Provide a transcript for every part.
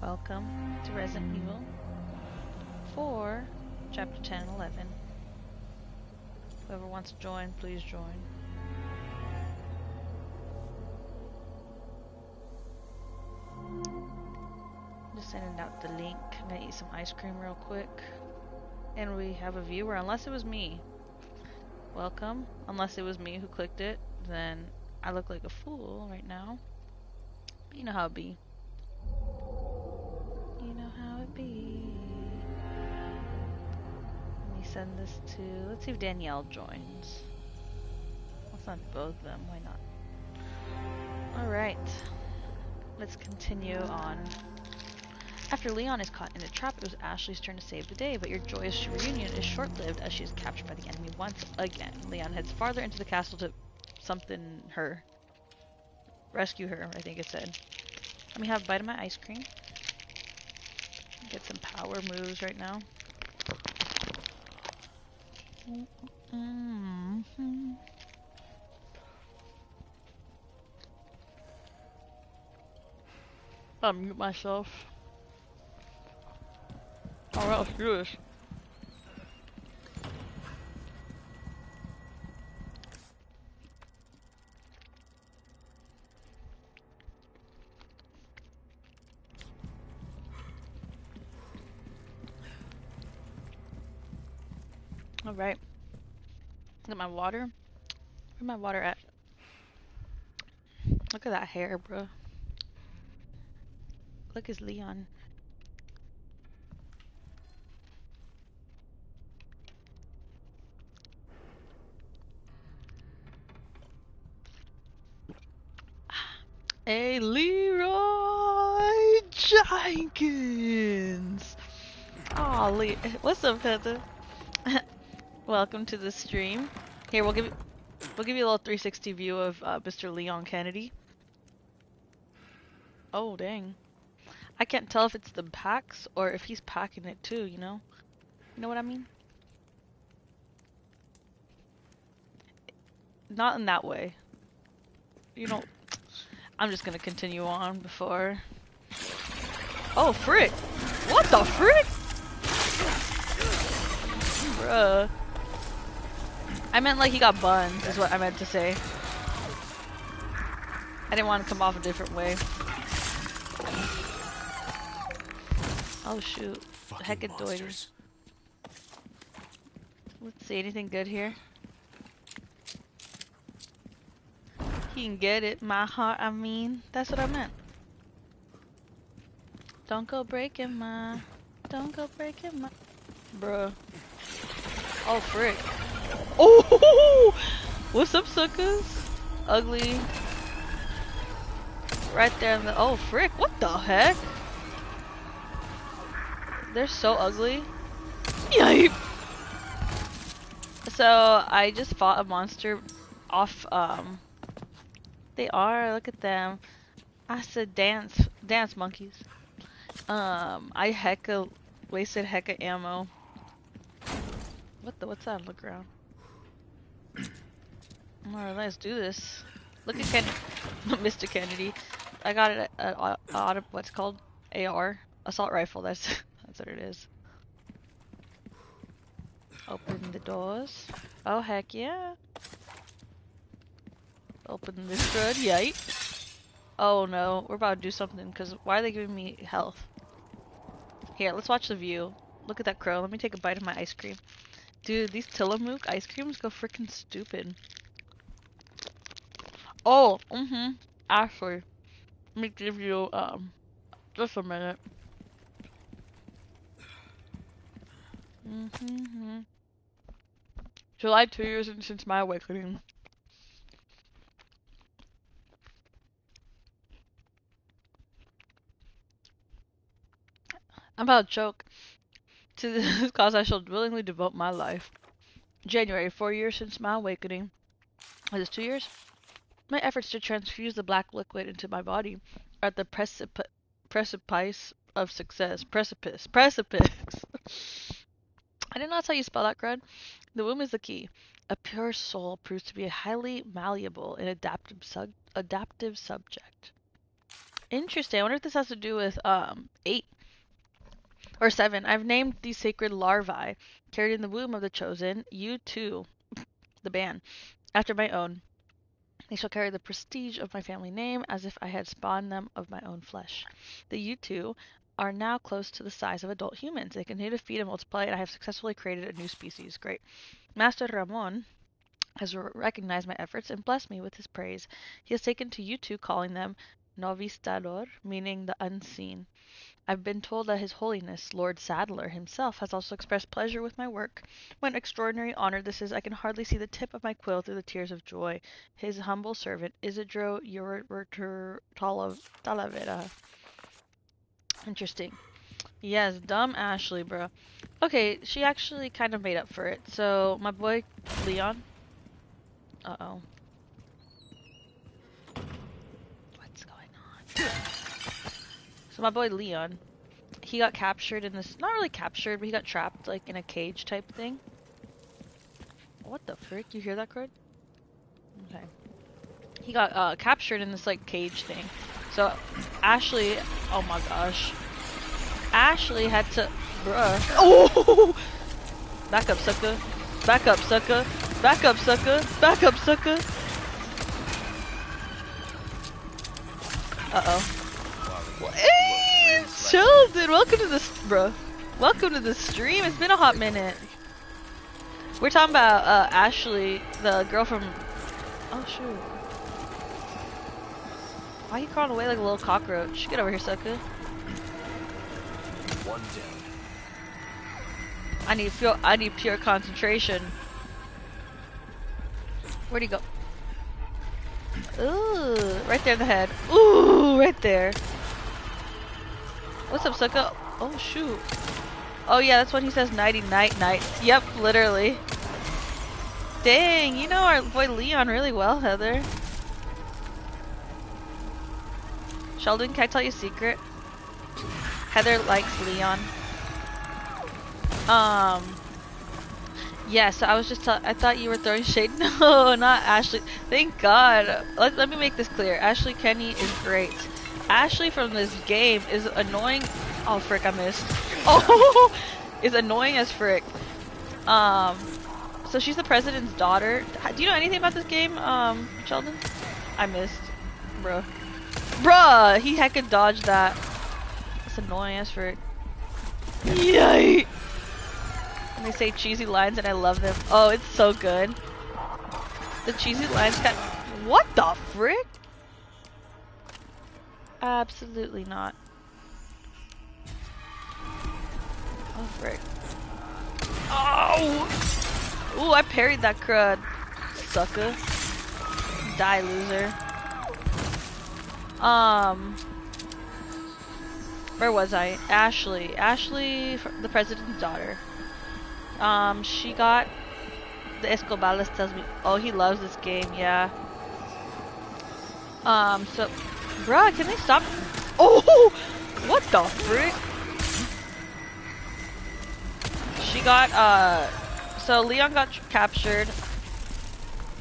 Welcome to Resident Evil 4, Chapter 10 and 11. Whoever wants to join, please join. Just sending out the link. I'm gonna eat some ice cream real quick. And we have a viewer, unless it was me. Welcome. Unless it was me who clicked it, then I look like a fool right now. You know how it be. You know how it be. Let me send this to. Let's see if Danielle joins. Let's not both of them. Why not? Alright. Let's continue on. After Leon is caught in a trap, it was Ashley's turn to save the day, but your joyous reunion is short-lived as she is captured by the enemy once again. Leon heads farther into the castle to something her. Rescue her, I think it said. Let me have a bite of my ice cream. Get some power moves right now. Mm -hmm. I'll mute myself. Alright, let's do this. Alright. Look my water. Where's my water at? Look at that hair, bro. Look, it's Leon. Hey, Leeroy Jenkins! Aw, Le what's up, Heather? Welcome to the stream. Here, we'll give you, we'll give you a little 360 view of uh, Mr. Leon Kennedy. Oh, dang. I can't tell if it's the packs or if he's packing it too, you know? You know what I mean? Not in that way. You know, I'm just gonna continue on before... Oh, frick! What the frick? Bruh. I meant like he got buns, is what I meant to say. I didn't want to come off a different way. Oh shoot. Hecka doiders. Let's see, anything good here? Can get it, my heart, I mean. That's what I meant. Don't go breaking my... Don't go breaking my... Bruh. Oh, frick. Oh! What's up, suckers? Ugly. Right there in the... Oh, frick. What the heck? They're so ugly. Yipe! So, I just fought a monster off, um... They are, look at them. I said dance, dance monkeys. Um, I hecka, wasted hecka ammo. What the, what's that the ground? Alright, let's do this. Look at Kennedy, Mr. Kennedy. I got it at, at, at what's called AR assault rifle. That's that's what it is. Open the doors. Oh heck yeah! Open this good. Yike. Oh no, we're about to do something. Cause why are they giving me health? Here, let's watch the view. Look at that crow. Let me take a bite of my ice cream. Dude, these Tillamook ice creams go freaking stupid. Oh, mm-hmm. Actually, let me give you, um, just a minute. Mm-hmm. July 2 years since my awakening. I'm about to choke. To this cause I shall willingly devote my life. January, four years since my awakening. Is this two years? My efforts to transfuse the black liquid into my body are at the precip precipice of success. Precipice. Precipice. I know that's how you spell that, Grud. The womb is the key. A pure soul proves to be a highly malleable and adaptive sub adaptive subject. Interesting. I wonder if this has to do with um eight or seven. I've named these sacred larvae carried in the womb of the chosen. You too, the band, after my own. They shall carry the prestige of my family name as if I had spawned them of my own flesh. The you two are now close to the size of adult humans. They continue to feed and multiply, and I have successfully created a new species. Great. Master Ramon has recognized my efforts and blessed me with his praise. He has taken to you two, calling them Novistador, meaning the unseen. I've been told that His Holiness, Lord Saddler himself, has also expressed pleasure with my work. What an extraordinary honor this is. I can hardly see the tip of my quill through the tears of joy. His humble servant, Isidro Talavera. Interesting. Yes, dumb Ashley, bro. Okay, she actually kind of made up for it. So, my boy Leon. Uh-oh. What's going on? So my boy Leon, he got captured in this, not really captured, but he got trapped like in a cage type thing. What the frick? You hear that, Crud? Okay. He got uh, captured in this like cage thing. So Ashley, oh my gosh. Ashley had to, bruh. Oh! Back up, sucker. Back up, sucker. Back up, sucker. Back up, sucker. Uh-oh. Hey, Sheldon, welcome to this, bro. Welcome to the stream. It's been a hot minute. We're talking about uh, Ashley, the girl from. Oh shoot! Why are you crawling away like a little cockroach? Get over here, sucker. One down. I need pure. I need pure concentration. Where'd he go? Ooh, right there in the head. Ooh, right there. What's up, sucker? Oh, shoot. Oh, yeah, that's when he says nighty night night. Yep, literally. Dang, you know our boy Leon really well, Heather. Sheldon, can I tell you a secret? Heather likes Leon. Um, yeah, so I was just, I thought you were throwing shade. No, not Ashley. Thank God. Let, let me make this clear. Ashley Kenny is great. Ashley from this game is annoying. Oh, frick, I missed. Oh, is annoying as frick. Um, so she's the president's daughter. Do you know anything about this game, um, Sheldon? I missed. Bruh. Bruh! He heckin' dodged that. That's annoying as frick. Yay! And they say cheesy lines and I love them. Oh, it's so good. The cheesy lines got- What the frick? Absolutely not. Oh, frick. Oh! Ooh, I parried that crud. Sucker. Die, loser. Um... Where was I? Ashley. Ashley, the president's daughter. Um, she got... The Escobales tells me... Oh, he loves this game, yeah. Um, so... Bruh, can they stop? Oh! What the frick? She got, uh... So Leon got captured.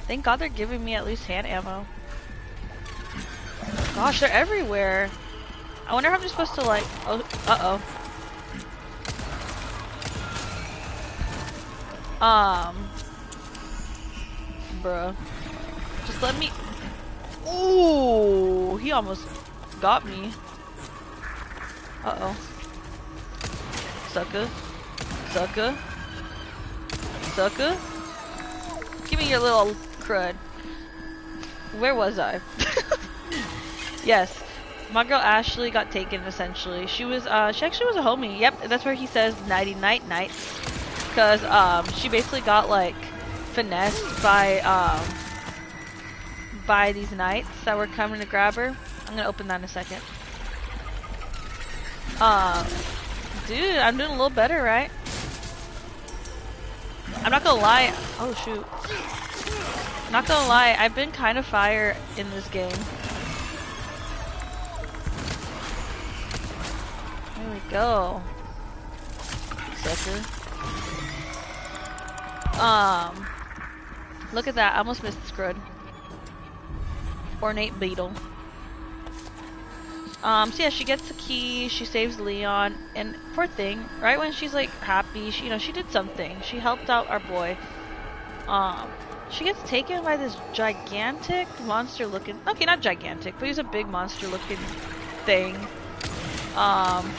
Thank God they're giving me at least hand ammo. Gosh, they're everywhere. I wonder how I'm supposed to like... Oh, uh-oh. Um... Bruh. Just let me... Ooh, he almost got me. Uh-oh. Sucker. Sucker. Sucker. Give me your little crud. Where was I? yes. My girl Ashley got taken essentially. She was uh she actually was a homie. Yep, that's where he says nighty night night. Cause um she basically got like finessed by um by these knights that were coming to grab her. I'm gonna open that in a second. Um, dude, I'm doing a little better, right? I'm not gonna lie. Oh shoot. I'm not gonna lie, I've been kind of fire in this game. There we go. Sucker. Um, look at that. I almost missed Scrud. Ornate Beetle. Um, so yeah, she gets the key, she saves Leon, and poor thing, right when she's like happy, she, you know, she did something. She helped out our boy. Um, she gets taken by this gigantic monster looking, okay, not gigantic, but he's a big monster looking thing. Um,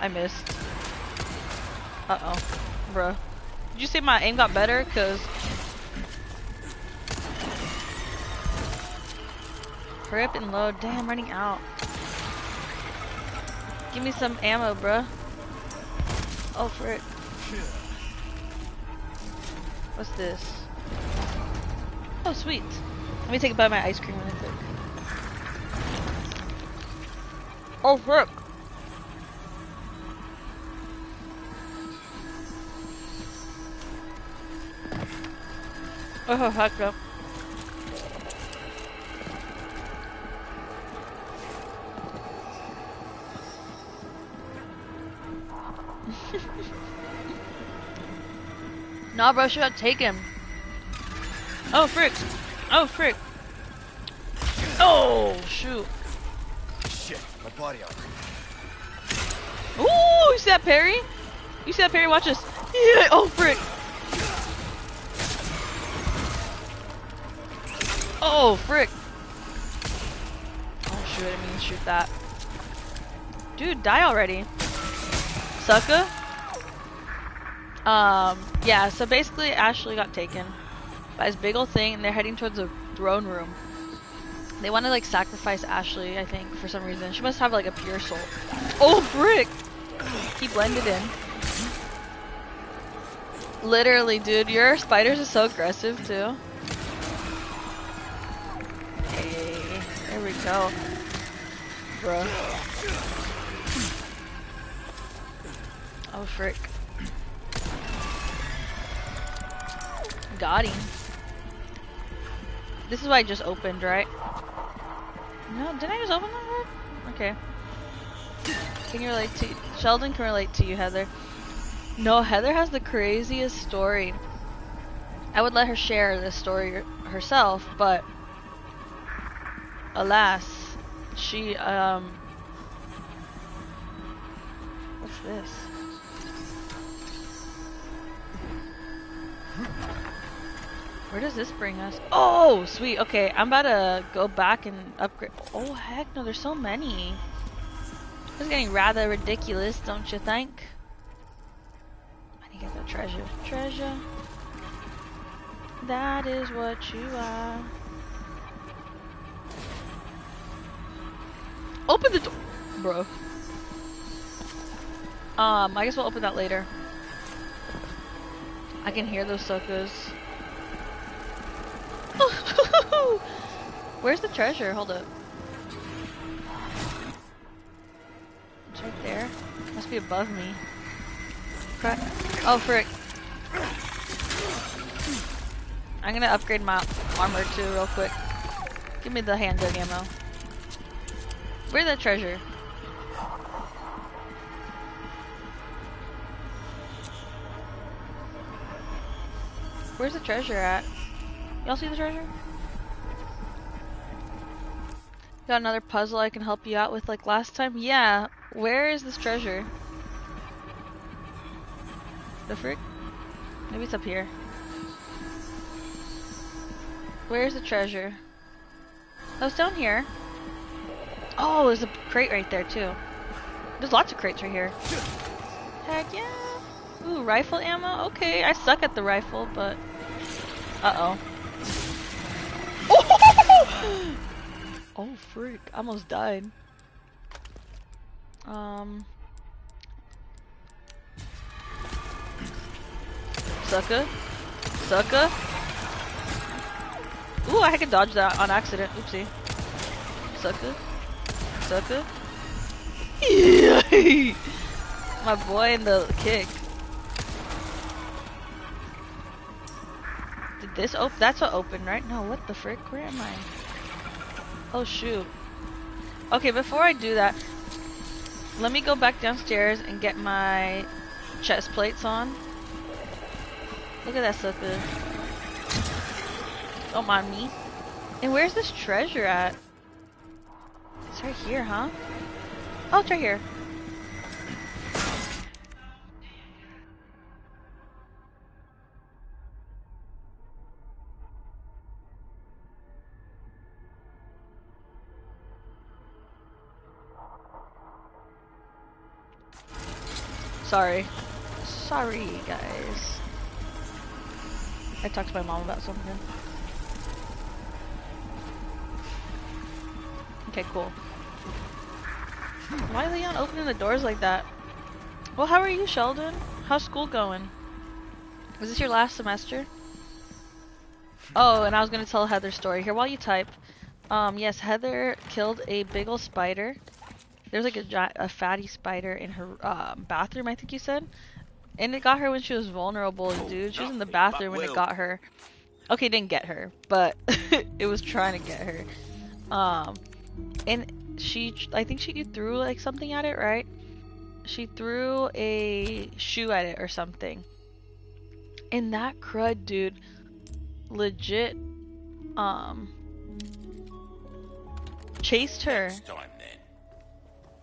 I missed. Uh-oh. Bruh. Did you say my aim got better? Cause... Up and load. Damn, running out. Give me some ammo, bruh. Oh, frick. What's this? Oh, sweet. Let me take a bite of my ice cream really quick. Oh, frick. Oh, heck no. Nah, bro, should have take him. Oh, frick. Oh, frick. Oh, shoot. Shit, my body armor. Ooh, you see that parry? You see that parry? Watch this. Yeah, oh, frick. Oh, frick. Oh, shoot, I mean shoot that. Dude, die already. Sucker? Um, yeah, so basically Ashley got taken by this big old thing and they're heading towards the throne room. They want to like sacrifice Ashley, I think, for some reason. She must have like a pure soul. Oh, brick! He blended in. Literally, dude, your spiders are so aggressive too. Hey, there we go. Bruh. Oh, frick. Got him. This is what I just opened, right? No, didn't I just open that one? Okay. Can you relate to Sheldon can relate to you, Heather. No, Heather has the craziest story. I would let her share this story herself, but alas, she um What's this? Where does this bring us? Oh, sweet. Okay, I'm about to go back and upgrade. Oh, heck no, there's so many. This is getting rather ridiculous, don't you think? I need to get the treasure. Treasure. That is what you are. Open the door, bro. Um, I guess we'll open that later. I can hear those suckers. Where's the treasure? Hold up. It's right there. Must be above me. Oh, frick. I'm gonna upgrade my armor too real quick. Give me the handgun ammo. Where's the treasure? Where's the treasure at? Y'all see the treasure? Got another puzzle I can help you out with like last time? Yeah. Where is this treasure? The frick? Maybe it's up here. Where's the treasure? Oh, it's down here. Oh, there's a crate right there too. There's lots of crates right here. Heck yeah. Ooh, rifle ammo? Okay, I suck at the rifle, but... Uh-oh. Oh! oh, freak. I almost died. Um... Sucker? Sucker? Ooh, I can dodge that on accident. Oopsie. Sucker? Sucker? My boy in the kick. This open? That's what opened, right? No, what the frick? Where am I? Oh, shoot. Okay, before I do that, let me go back downstairs and get my chest plates on. Look at that sucker. Oh, Don't mind me. And where's this treasure at? It's right here, huh? Oh, it's right here. Sorry. Sorry, guys. I talked to my mom about something. Okay, cool. Why are Leon opening the doors like that? Well, how are you, Sheldon? How's school going? Was this your last semester? Oh, and I was gonna tell Heather's story here while you type. Um, yes, Heather killed a big ol' spider. There's like a, a fatty spider in her uh, bathroom, I think you said. And it got her when she was vulnerable, dude. She was in the bathroom when it got her. Okay, didn't get her, but it was trying to get her. Um, and she, I think she threw like something at it, right? She threw a shoe at it or something. And that crud, dude, legit, um, chased her.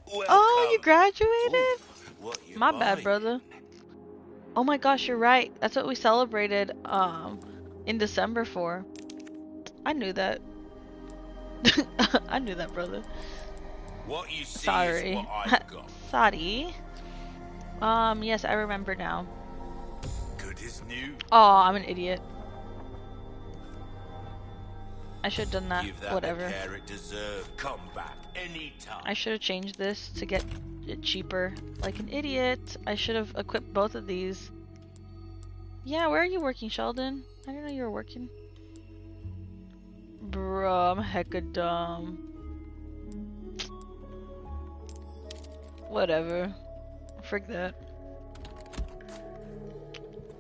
Time, oh, you graduated? Ooh, you My buying? bad, brother. Oh my gosh, you're right. That's what we celebrated um in December for. I knew that. I knew that, brother. What you see Sorry. is what I've got. Sorry. Um, yes, I remember now. Good as new. Oh, I'm an idiot. I should have done that. That Whatever. The care it deserved. Come back anytime. I should have changed this to get it cheaper. Like an idiot. I should have equipped both of these. Yeah, where are you working, Sheldon? I didn't know you were working. Bro, I'm hecka dumb. Whatever. Frig that.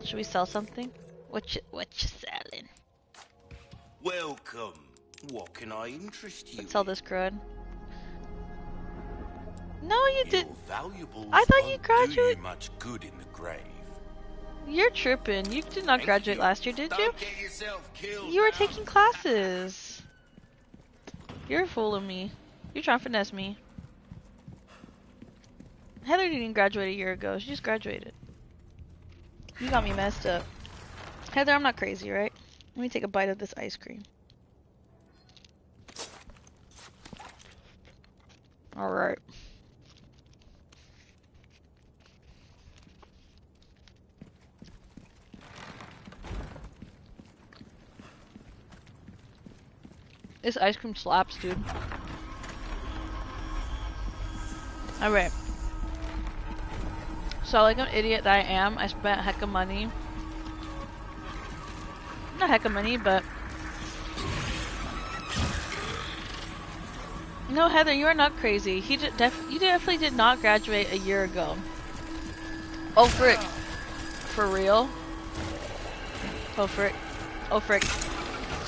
Should we sell something? What you, what you selling? Welcome. What can I interest you? Let's sell this crud. No, you did. Valuables I thought you graduated. You much good in the grave. You're tripping. You did not graduate last year, did you? you were taking classes. You're fooling me. You're trying to finesse me. Heather didn't graduate a year ago. She just graduated. You got me messed up. Heather, I'm not crazy, right? Let me take a bite of this ice cream. Alright. This ice cream slaps, dude. Alright. So, like an idiot that I am, I spent heck of money. A heck of money, but... No, Heather, you are not crazy. He def you definitely did not graduate a year ago. Oh, frick. For real? Oh, frick. Oh, frick.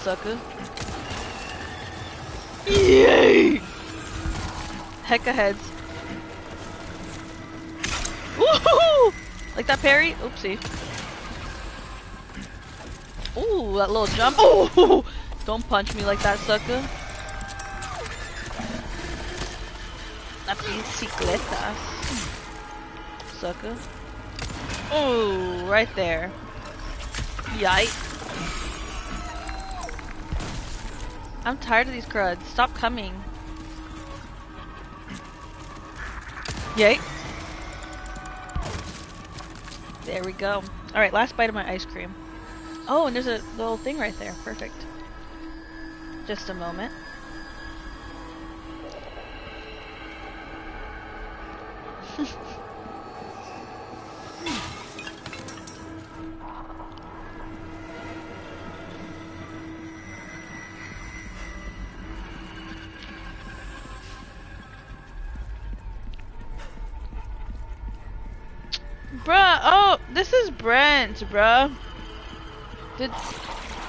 Sucker. Yay! Hecka heads. Woohoo! Like that parry? Oopsie. Ooh, that little jump. Ooh! Don't punch me like that, sucker. La bicicleta. Sucker. Oh, right there. Yikes. I'm tired of these cruds. Stop coming. Yay. There we go. Alright, last bite of my ice cream. Oh, and there's a little thing right there. Perfect. Just a moment. Bruh, oh, this is Brent, bruh. Did...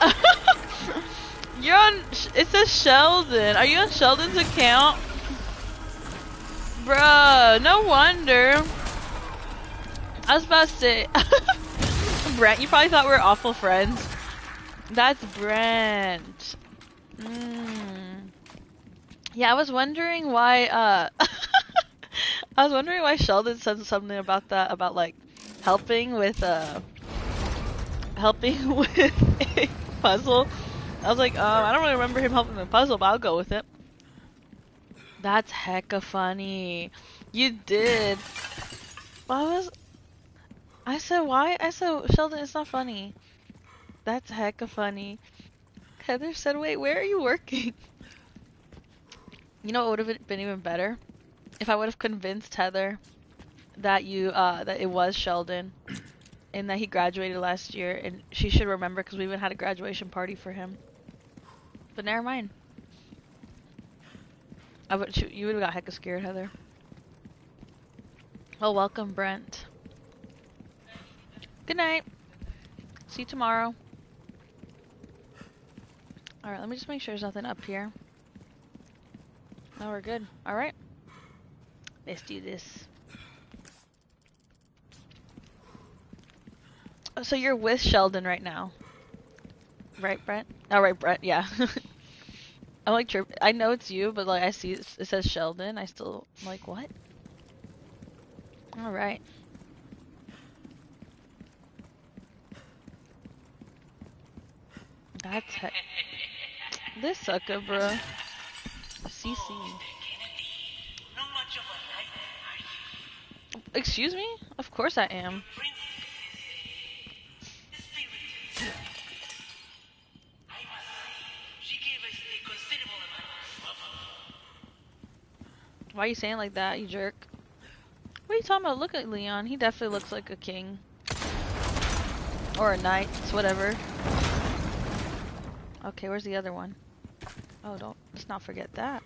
You're on... It says Sheldon. Are you on Sheldon's account? Bruh, no wonder. I was about to say, Brent, you probably thought we were awful friends. That's Brent. Mm. Yeah, I was wondering why, uh, I was wondering why Sheldon said something about that, about like helping with, uh, helping with a puzzle. I was like, um, I don't really remember him helping with a puzzle, but I'll go with it. That's hecka funny. You did. Why was I said why? I said Sheldon, it's not funny. That's hecka funny. Heather said, wait, where are you working? You know what would have been even better? If I would have convinced Heather that you, uh, that it was Sheldon and that he graduated last year and she should remember because we even had a graduation party for him. But never mind. I would, you would have got hecka scared, Heather. Well, welcome, Brent. Good night. See you tomorrow. Alright, let me just make sure there's nothing up here. No, we're good. Alright. Let's do this. Oh, so you're with Sheldon right now. Right, Brent? Oh, right, Brent, yeah. I'm like, trip I know it's you, but like, I see it, says Sheldon. I still, I'm like, what? Alright. That's he this sucker, bro. CC. Excuse me? Of course I am. Why are you saying like that, you jerk? What are you talking about? Look at Leon. He definitely looks like a king. Or a knight. It's whatever. Okay, where's the other one? Oh, don't let's not forget that.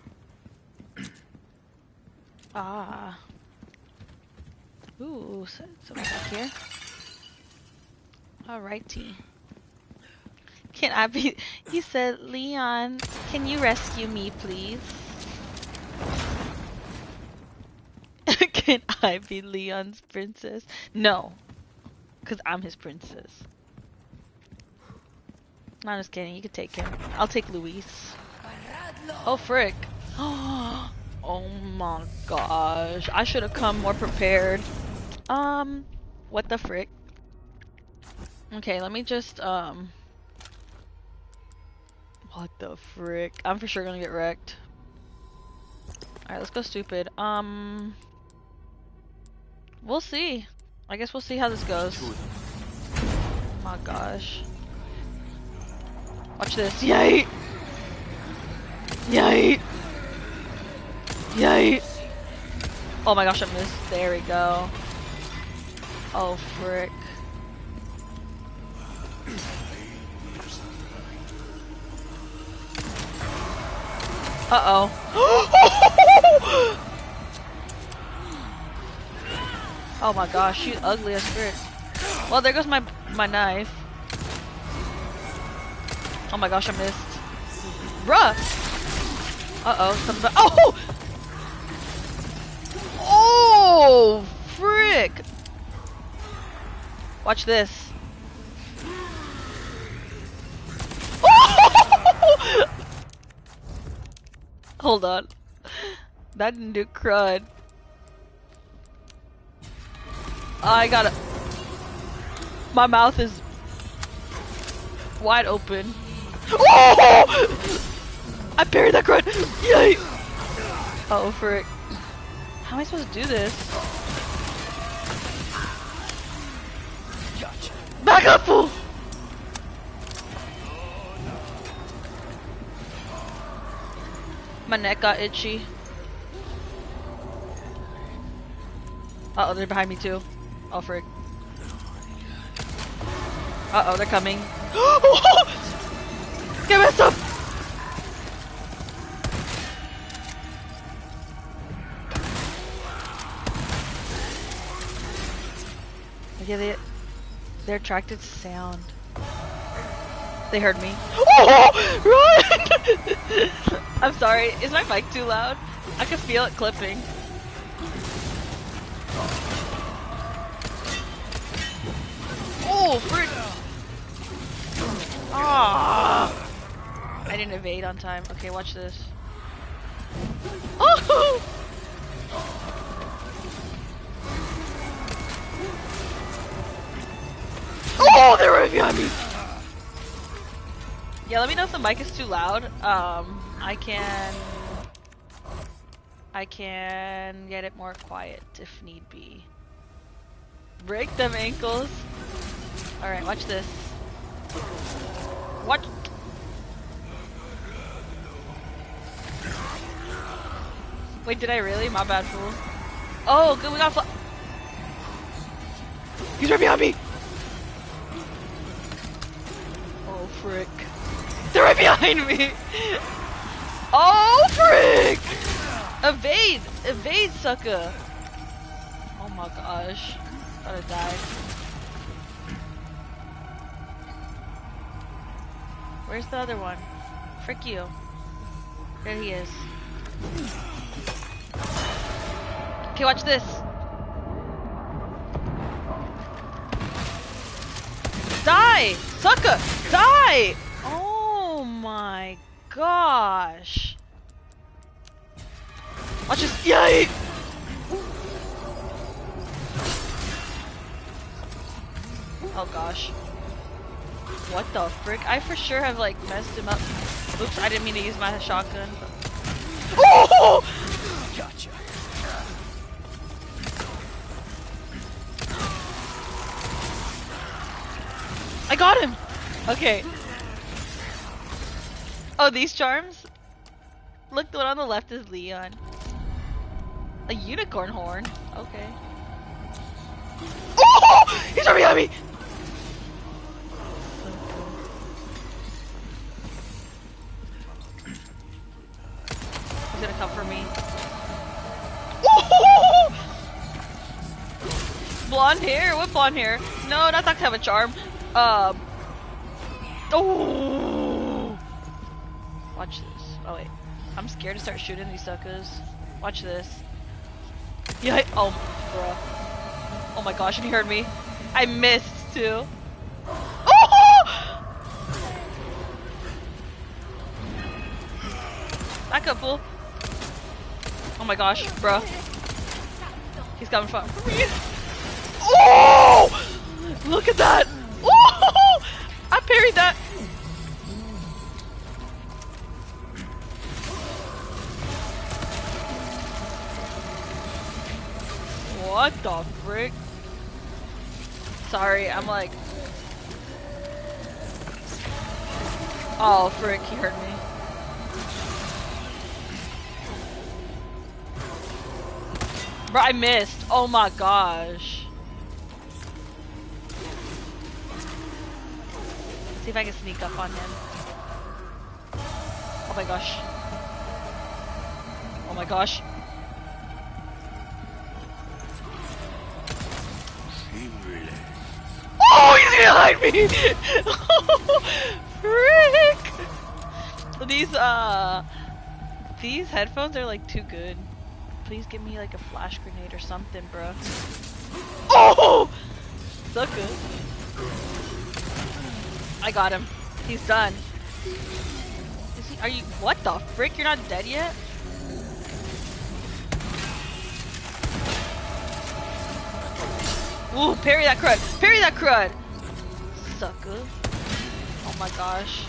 Ah. Ooh, something back here. Alrighty. Can I be? He said, Leon, can you rescue me, please? Can I be Leon's princess? No, because I'm his princess. I'm just kidding. You can take him. I'll take Luis. Oh, frick. Oh my gosh. I should have come more prepared. Um, what the frick? Okay, let me just, um... What the frick? I'm for sure gonna get wrecked. Alright, let's go stupid. Um... We'll see. I guess we'll see how this goes. Oh my gosh. Watch this. Yay! Yay! Yay! Oh my gosh, I missed. There we go. Oh, frick. Uh-oh. oh my gosh, she's ugly as frick. Well, there goes my my knife. Oh my gosh, I missed. Bruh! Uh-oh, something- Oh! Oh! Frick! Watch this. Hold on. That didn't do crud. I gotta- My mouth is wide open. Oh! I buried that grunt! Yay! Uh oh, frick. How am I supposed to do this? Gotcha. Back up, fool! My neck got itchy. Uh oh, they're behind me too. Oh, frick. Uh oh, they're coming. Get messed up! Yeah, they they're attracted to sound. They heard me. Oh, run! I'm sorry. Is my mic too loud? I can feel it clipping. Oh, frick! Ah! I didn't evade on time. Okay, watch this. Oh! Oh, they're right behind me. Yeah, let me know if the mic is too loud. Um, I can, I can get it more quiet if need be. Break them ankles. All right, watch this. What? Wait, did I really? My bad, fool. Oh, good, we got. He's right behind me. Oh frick! They're right behind me. Oh frick! Evade, evade, sucker. Oh my gosh, thought I Where's the other one? Frick you. There he is. Okay, watch this. Die! Sucker! Die! Oh my gosh. Watch this. Yay! Oh gosh. What the frick? I for sure have like messed him up. Oops, I didn't mean to use my shotgun. Oh! Gotcha. I got him! Okay. Oh, these charms? Look, the one on the left is Leon. A unicorn horn? Okay. Oh! He's right behind me! He's gonna come for me. Blonde hair? What blonde hair? No, not that kind of a charm. Um. Oh! Watch this. Oh wait. I'm scared to start shooting these suckers. Watch this. Yeah. Oh, bro. Oh my gosh, and he heard me. I missed too. Oh! Back up, fool. My gosh, bro. He's coming from me. Oh! Look at that! Oh! I parried that. What the frick? Sorry, I'm like. Oh, frick, he hurt me. Bro, I missed. Oh my gosh. Let's See if I can sneak up on him. Oh my gosh. Oh my gosh. Oh, he's behind me! Frick! These, uh... These headphones are, like, too good. Please give me, like, a flash grenade or something, bro. Oh! Good. I got him. He's done. Is he- are you- what the frick? You're not dead yet? Ooh, parry that crud! Parry that crud! Sucker. Oh my gosh.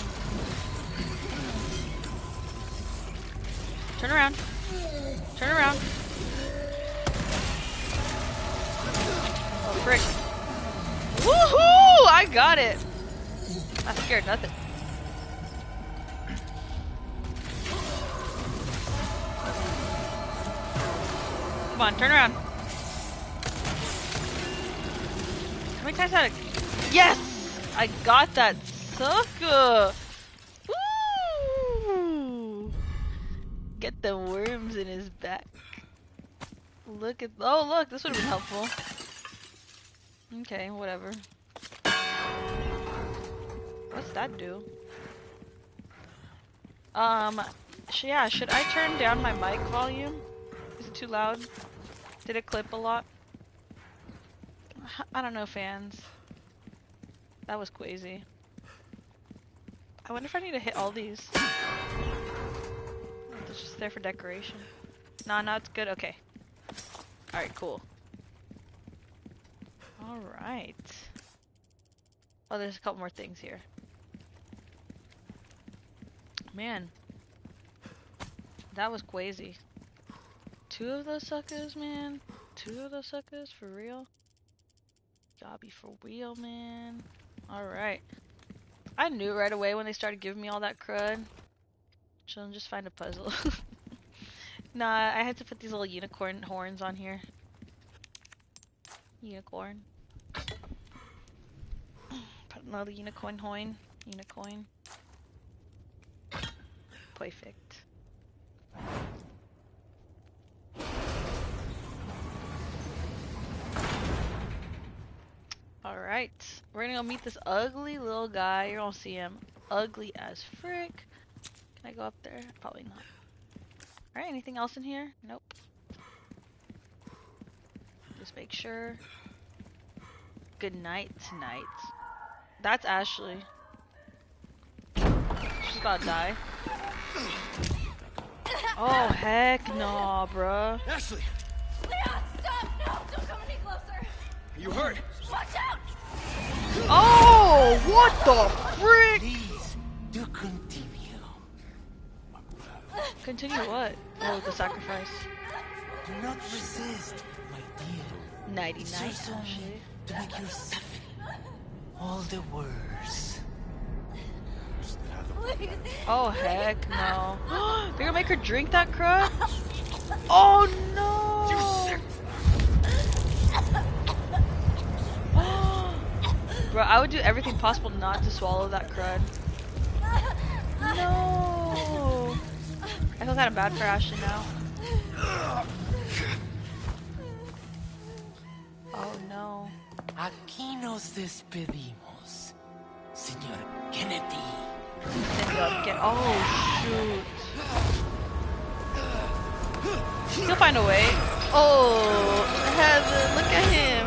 Turn around. Turn around. Oh, frick. Woohoo! I got it! Not scared nothing. Come on, turn around. How many times had I? Yes! I got that sucker! Look at- oh look, this would have been helpful. Okay, whatever. What's that do? Um, sh yeah, should I turn down my mic volume? Is it too loud? Did it clip a lot? I don't know, fans. That was crazy. I wonder if I need to hit all these. It's just there for decoration. Nah, no, it's good. Okay. Alright, cool. Alright. Oh, there's a couple more things here. Man. That was crazy. Two of those suckers, man. Two of those suckers, for real? Gotta be for real, man. Alright. I knew right away when they started giving me all that crud. Chillin', just find a puzzle. nah, I had to put these little unicorn horns on here. Unicorn. Put another unicorn horn. Unicorn. Perfect. Alright, we're gonna go meet this ugly little guy. You're gonna see him ugly as frick. Can I go up there? Probably not. Alright, anything else in here? Nope. Just make sure. Good night tonight. That's Ashley. She's about to die. Oh, heck no, bruh. Ashley, Leon, stop! No, don't come any closer! are you hurt? Watch out! Oh, what the frick? Continue what? Oh, the sacrifice. Do not resist, my dear. Nighty night, Serves only Ashley. to make you suffer all the worse. Oh, heck no. They're gonna make her drink that crud? Oh no! Bro, I would do everything possible not to swallow that crud. No! I feel kind of bad for Ashley now. Oh no. Aquí nos despedimos, señor Kennedy. Senor, get- Oh shoot. He'll find a way. Oh, Heaven, look at him.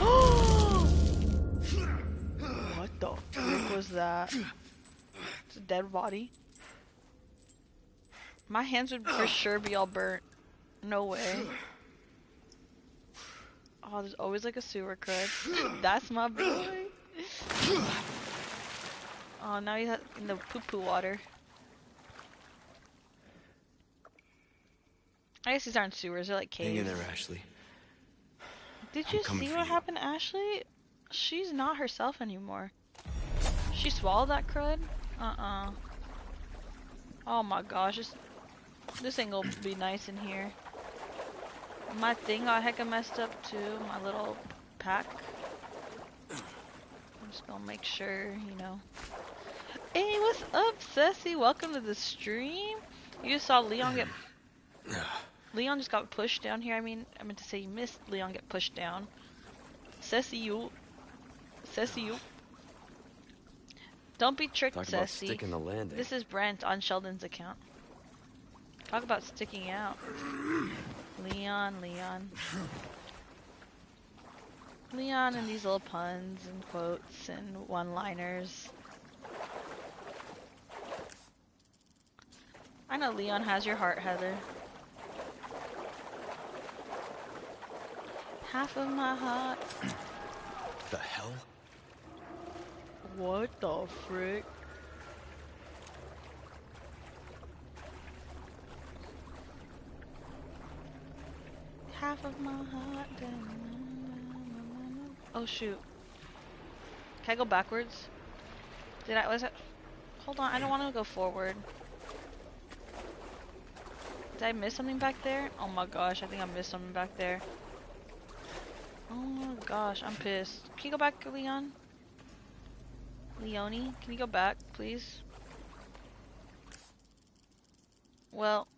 what the frick was that? It's a dead body. My hands would for sure be all burnt. No way. Oh, there's always like a sewer crud. That's my boy. Oh, now he's in the poo poo water. I guess these aren't sewers, they're like caves. Hang in there, Ashley. Did you see what you. happened Ashley? She's not herself anymore. She swallowed that crud? Uh-uh. Oh my gosh, this ain't gonna be nice in here. My thing got hecka messed up too, my little pack. I'm just gonna make sure, you know. Hey, what's up, Ceci? Welcome to the stream. You just saw Leon get Leon just got pushed down here. I mean, I meant to say you missed Leon get pushed down. Ceci, you. Ceci, you. Don't be tricked, Talk Ceci. sticking the landing. This is Brent on Sheldon's account. Talk about sticking out. Leon, Leon. Leon and these little puns and quotes and one-liners. I know Leon has your heart, Heather. Half of my heart. the hell? What the frick? Half of my heart. Oh shoot. Can I go backwards? Did I was it Hold on, I don't want to go forward. Did I miss something back there? Oh my gosh, I think I missed something back there. Oh my gosh, I'm pissed. Can you go back, Leon? Leone, can you go back, please? Well,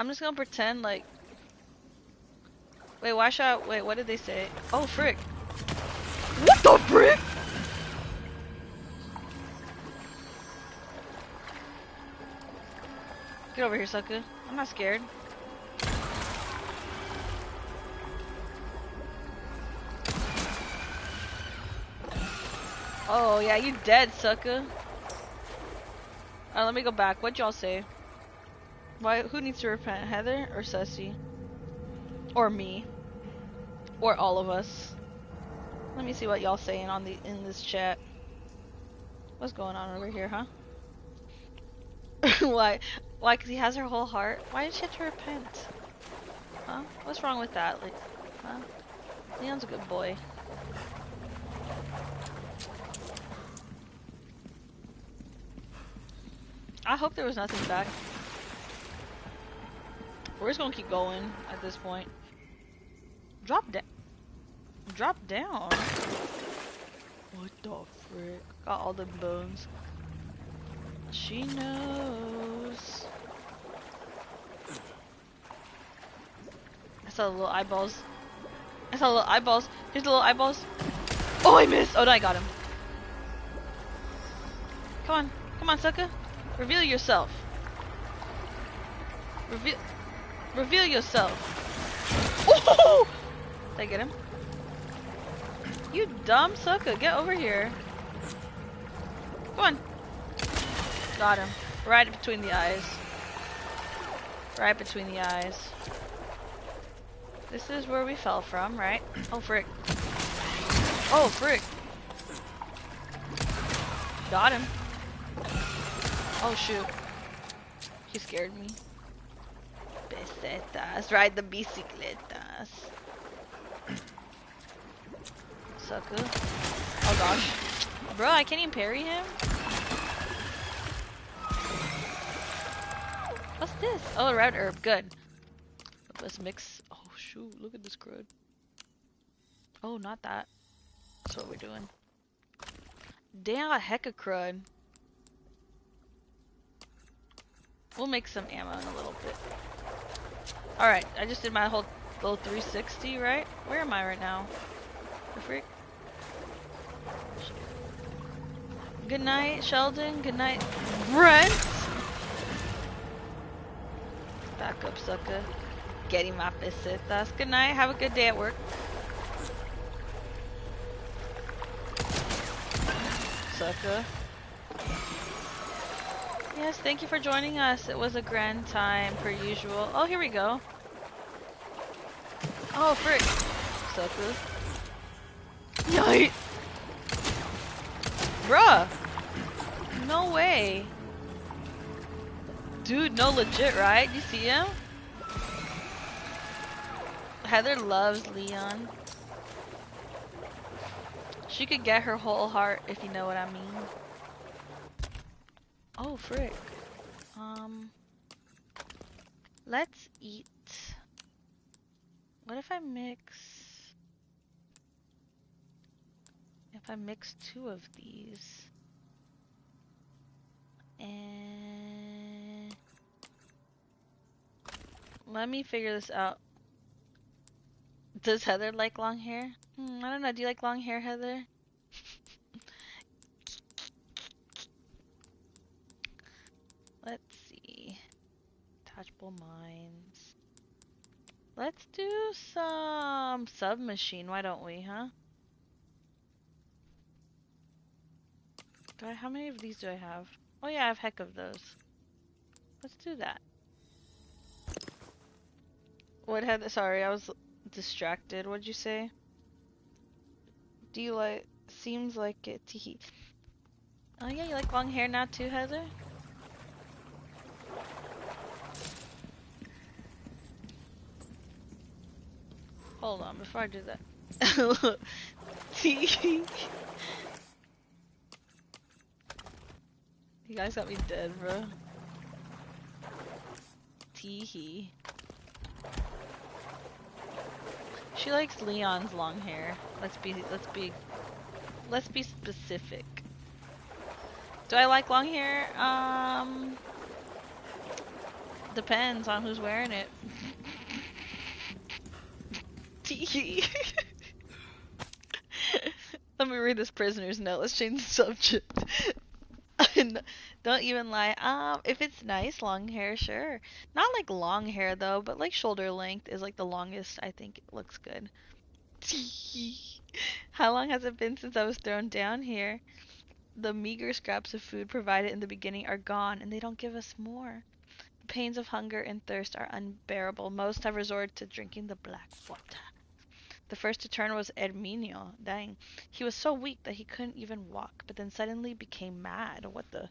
I'm just gonna pretend like. Wait, why should I? Wait, what did they say? Oh, frick! What the frick? Get over here, sucker. I'm not scared. Oh yeah, you dead, sucker. Alright, let me go back. What'd y'all say? Why? Who needs to repent, Heather or Sussy? Or me? Or all of us? Let me see what y'all saying on the in this chat. What's going on over here, huh? Why? Why? Cause he has her whole heart. Why did she have to repent? Huh? What's wrong with that? Like, huh? Leon's a good boy. I hope there was nothing back. We're just gonna keep going at this point. Drop down. Drop down. What the frick? Got all the bones. She knows. I saw the little eyeballs. I saw the little eyeballs. Here's the little eyeballs. Oh, I missed. Oh, no, I got him. Come on. Come on, sucker. Reveal yourself. Reveal. Reveal yourself. Oh! Did I get him? You dumb sucker. Get over here. Come on. Got him. Right between the eyes. Right between the eyes. This is where we fell from, right? Oh, frick. Oh, frick. Got him. Oh, shoot. He scared me. Pesetas. Ride the bicicletas. Sucker. Oh, gosh. Bro, I can't even parry him? What's this? Oh, a red herb. Good. Let's mix. Oh, shoot. Look at this crud. Oh, not that. That's what we're doing. Damn, a heck of crud. We'll make some ammo in a little bit. Alright, I just did my whole little 360, right? Where am I right now? The freak? Good night, Sheldon. Good night, Brent. Back up, sucker. Getting my pesetas. Good night. Have a good day at work. Sucker. Yes, thank you for joining us. It was a grand time, per usual. Oh, here we go. Oh, frick. Sucker. Yikes. Bruh. No way. Dude, no legit, right? You see him? Heather loves Leon. She could get her whole heart, if you know what I mean. Oh, frick. Um, let's eat. What if I mix? If I mix two of these. And let me figure this out. Does Heather like long hair? Hmm, I don't know. Do you like long hair, Heather? Attachable mines. Let's do some submachine. Why don't we, huh? Do I, how many of these do I have? Oh yeah, I have heck of those. Let's do that. What had, sorry, I was distracted. What'd you say? Do you like, seems like it. Oh yeah, you like long hair now too, Heather? Hold on, before I do that. You guys got me dead, bro. Teehee. She likes Leon's long hair. Let's be let's be let's be specific. Do I like long hair? Um depends on who's wearing it. Let me read this prisoner's note. Let's change the subject. Don't even lie. Um, if it's nice long hair, sure. Not like long hair though, but like shoulder length is like the longest. I think it looks good. How long has it been since I was thrown down here? The meager scraps of food provided in the beginning are gone, and they don't give us more. The pains of hunger and thirst are unbearable. Most have resorted to drinking the black water. The first to turn was Herminio. Dang. He was so weak that he couldn't even walk, but then suddenly became mad. What the?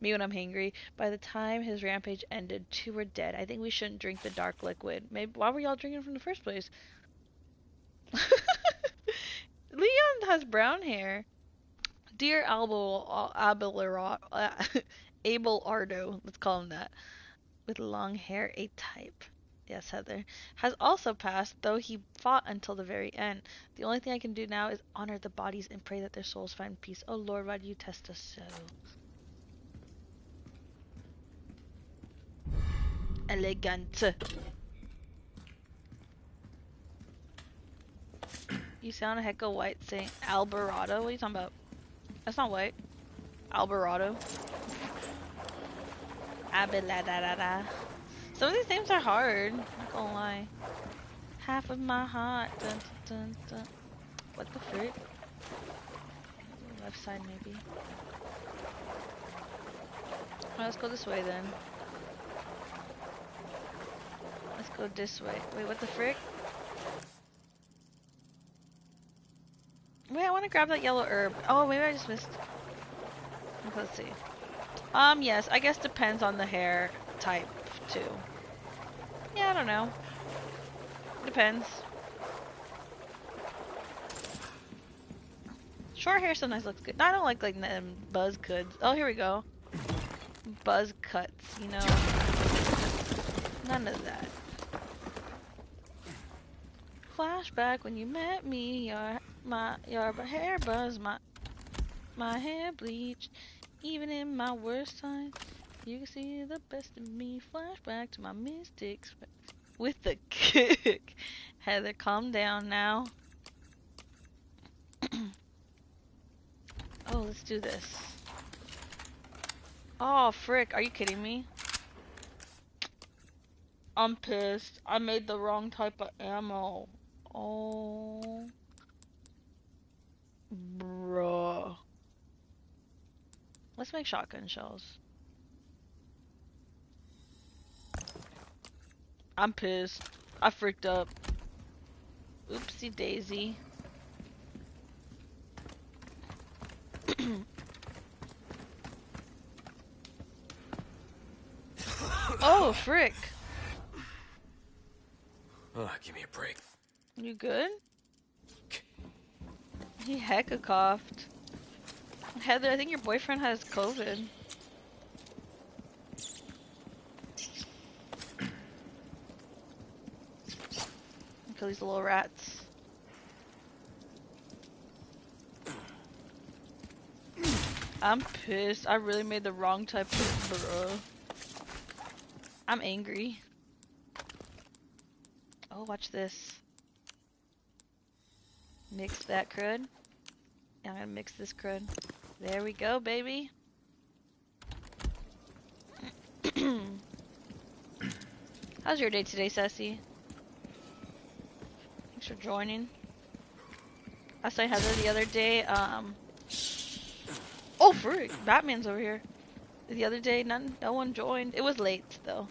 Me when I'm hangry. By the time his rampage ended, two were dead. I think we shouldn't drink the dark liquid. Maybe why were y'all drinking from the first place? Leon has brown hair. Dear Abel uh, Abel Ardo, let's call him that, with long hair, a type. Yes, Heather has also passed, though he fought until the very end. The only thing I can do now is honor the bodies and pray that their souls find peace. Oh Lord, why do you test us so? Elegant. You sound a heck of white saying Alvarado. What are you talking about? That's not white. Alvarado. Abeladadada. Some of these names are hard. Not gonna lie. Half of my heart. Dun, dun, dun. What the frick? Left side maybe. Well, let's go this way then. Let's go this way. Wait, what the frick? Wait, I want to grab that yellow herb. Oh, maybe I just missed. Let's see. Um, yes, I guess depends on the hair type, too. Yeah, I don't know. Depends. Short hair sometimes looks good. I don't like like them buzz cuts. Oh, here we go. Buzz cuts, you know. None of that. Flashback when you met me, your my your hair buzz, my my hair bleached. Even in my worst times, you can see the best of me. Flashback to my mistakes with the kick. Heather, calm down now. oh, let's do this. Oh, frick. Are you kidding me? I'm pissed. I made the wrong type of ammo. Oh. Bruh. Let's make shotgun shells. I'm pissed. I freaked up. Oopsie daisy. oh, frick. Oh, give me a break. You good? He hecka coughed. Heather, I think your boyfriend has COVID. Kill these little rats. I'm pissed. I really made the wrong type of bro. I'm angry. Oh, watch this. Mix that crud. I'm gonna mix this crud. There we go, baby. How's your day today, Sassy? For joining. I saw Heather the other day, um... Oh, frick! Batman's over here. The other day, none, no one joined. It was late, though.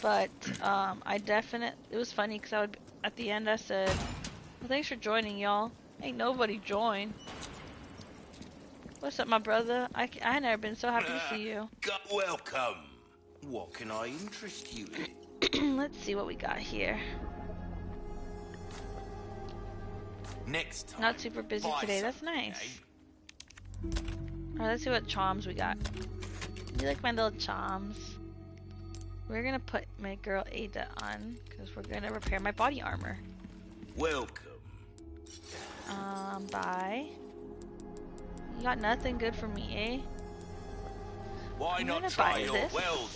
But, um, I definitely... It was funny, because I would... At the end, I said... Well, thanks for joining, y'all. Ain't nobody joined. What's up, my brother? I, I never been so happy to see you. Welcome. What can I interest you in? Let's see what we got here. Next time. Not super busy today. That's nice. eh? Alright, let's see what charms we got. You like my little charms? We're gonna put my girl Ada on because we're gonna repair my body armor. Welcome. Um, bye. You got nothing good for me, eh? Why I'm not gonna try buy your this. welding?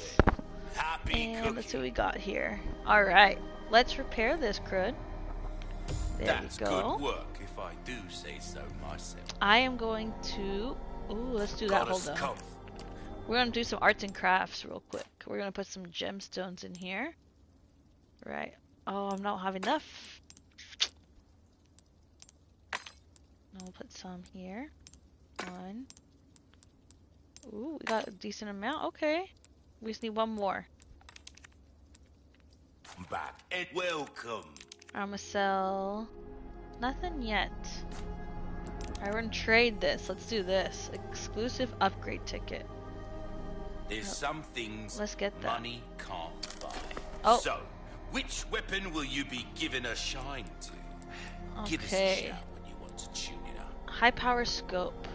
Happy And let's see what we got here. Alright, let's repair this crud. There That's we go. good work, if I do say so myself. I am going to... Ooh, let's do that. Hold on. We're gonna do some arts and crafts real quick. We're gonna put some gemstones in here. Right. Oh, I'm not have enough. We'll put some here. One. Ooh, we got a decent amount. Okay. We just need one more. Back and welcome. I'm gonna sell nothing yet. I we're trade this. Let's do this. Exclusive upgrade ticket. There's some things Let's get that. money can't buy. Oh. So, which weapon will you be giving a shine to? Give us a Okay. shout when you want to tune it up. High power scope.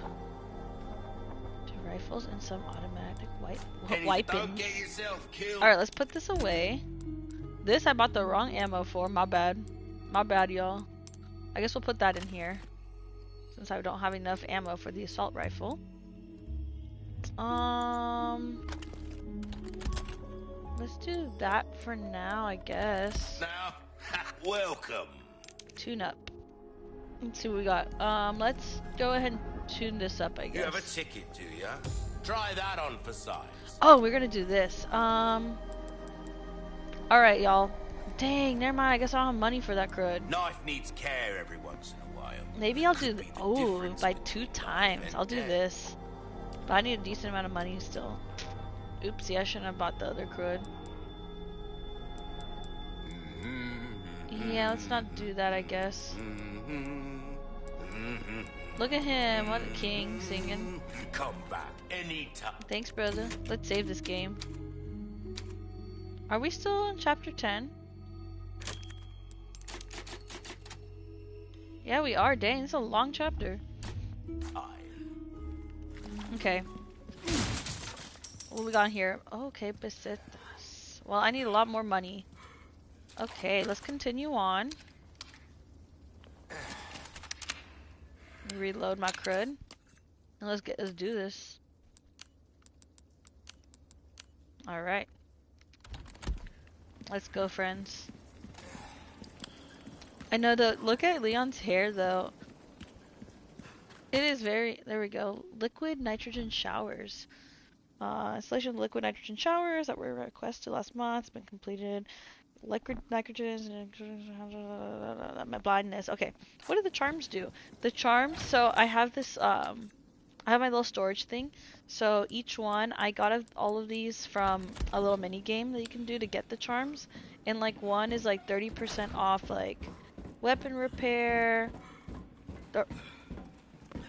Two rifles and some automatic wipe wiping. Don't get yourself killed. Alright, let's put this away. This I bought the wrong ammo for. My bad. My bad, y'all. I guess we'll put that in here. Since I don't have enough ammo for the assault rifle. Um... Let's do that for now, I guess. Now, welcome. Tune up. Let's see what we got. Um, let's go ahead and tune this up, I guess. You have a ticket, do ya? Try that on for size. Oh, we're gonna do this. Um... Alright, y'all. Dang, never mind. I guess I don't have money for that crud. Knife needs care every once in a while. Maybe I'll do. Could Th- be the oh, by two times. I'll do this. But I need a decent amount of money still. Oopsie, I shouldn't have bought the other crud. Mm-hmm. Yeah, let's not do that, I guess. Mm-hmm. Look at him, what a king singing. Come back anytime. Thanks, brother. Let's save this game. Are we still in chapter 10? Yeah, we are. Dang, it's a long chapter. Okay. What we got here? Okay, pesetas. Well, I need a lot more money. Okay, let's continue on. Reload my crud. Let's get let's do this. Alright. Let's go, friends. I know the look at Leon's hair though. It is very there we go. Liquid nitrogen showers. Uh, installation of liquid nitrogen showers that were requested last month has been completed. Liquid nitrogen my blindness. Okay, what do the charms do? The charms. So I have this. Um, I have my little storage thing. So each one, I got of- all of these from a little mini game that you can do to get the charms. And like one is like 30% off, like weapon repair.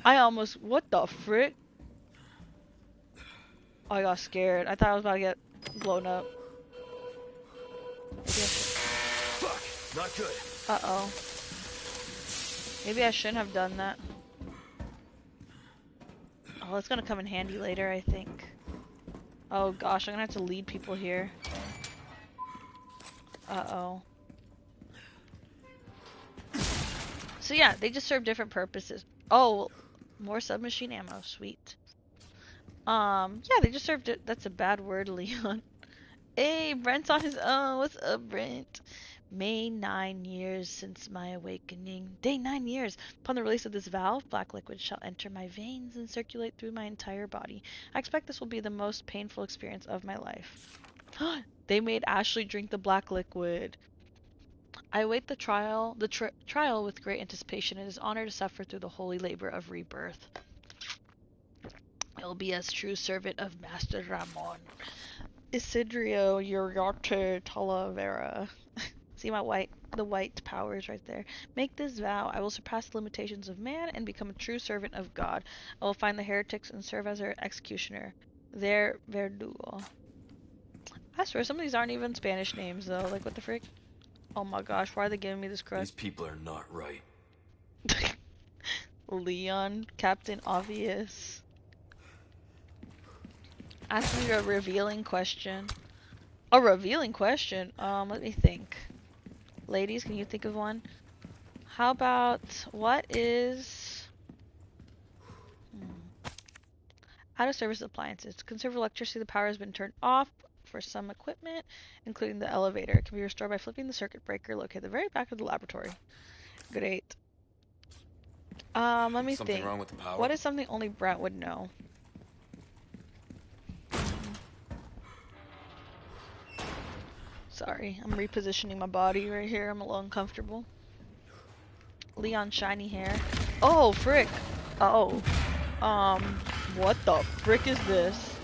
I almost. What the frick? I got scared. I thought I was about to get blown up. Fuck! Not good. Uh oh. Maybe I shouldn't have done that. Oh, it's gonna come in handy later, I think. Oh gosh, I'm gonna have to lead people here. Uh oh. So yeah, they just serve different purposes. Oh, more submachine ammo, sweet. Um, yeah, they just served it. That's a bad word, Leon. Hey, Brent's on his own. What's up, Brent? May nine years since my awakening. Day nine years. Upon the release of this valve, black liquid shall enter my veins and circulate through my entire body. I expect this will be the most painful experience of my life. they made Ashley drink the black liquid. I await the trial, the tri- trial with great anticipation. It is honor to suffer through the holy labor of rebirth. I will be as true servant of Master Ramon. Isidrio Uriarte Talavera. See my white, the white powers right there. Make this vow: I will surpass the limitations of man and become a true servant of God. I will find the heretics and serve as their executioner, their verdugo. I swear, some of these aren't even Spanish names though. Like, what the frick? Oh my gosh, why are they giving me this These people are not right. Leon, Captain Obvious. Ask me a revealing question. A revealing question? Um, let me think. Ladies, can you think of one? How about what is hmm. out of service appliances? To conserve electricity, the power has been turned off for some equipment, including the elevator. It can be restored by flipping the circuit breaker located at the very back of the laboratory. Great. Um, let me Something think. wrong with the power? What is something only Brent would know? Sorry, I'm repositioning my body right here. I'm a little uncomfortable. Leon shiny hair. Oh, frick. Oh. Um, what the frick is this?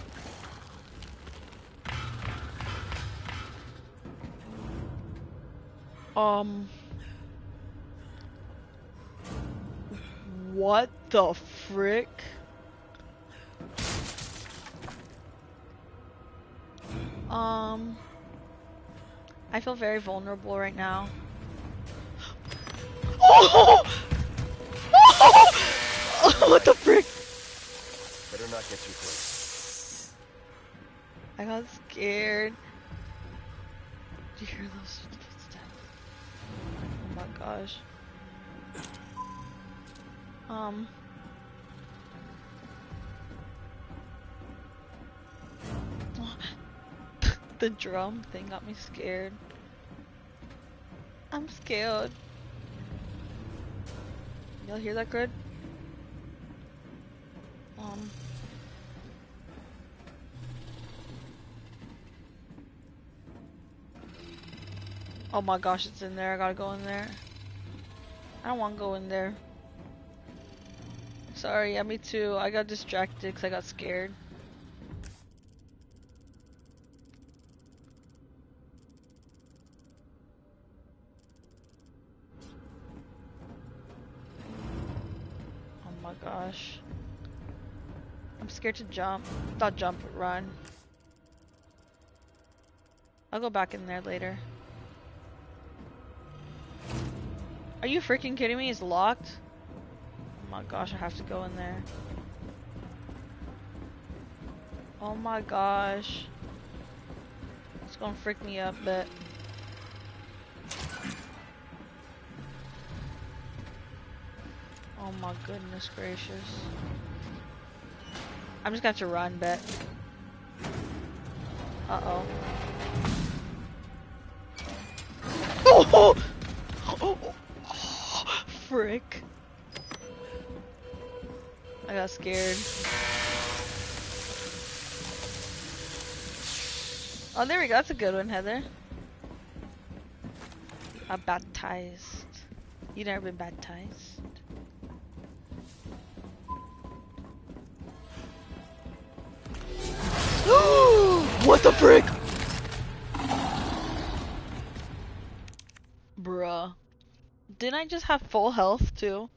Um. What the frick? Um. I feel very vulnerable right now. Oh! oh! what the frick? Better not get too close. I got scared. Did you hear those footsteps? Oh my gosh. Um. The drum thing got me scared. I'm scared. Y'all hear that good? Um. Oh my gosh, it's in there. I gotta go in there. I don't want to go in there. Sorry, yeah, me too. I got distracted because I got scared. Scared to jump. Not jump, run. I'll go back in there later. Are you freaking kidding me? It's locked? Oh my gosh, I have to go in there. Oh my gosh. It's gonna freak me up, but... Oh my goodness gracious. I'm just gonna have to run, bet. Uh-oh. Oh! oh! Frick. I got scared. Oh, there we go. That's a good one, Heather. I'm baptized. You never been baptized? What the frick? Bruh. Didn't I just have full health too?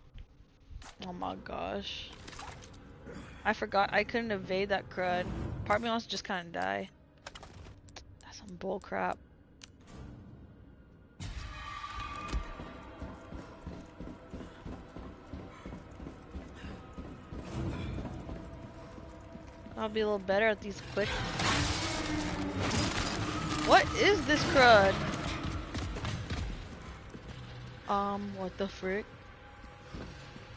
Oh my gosh. I forgot I couldn't evade that crud. Part of me wants to just kind of die. That's some bull crap. I'll be a little better at these quick. What is this crud? Um, what the frick?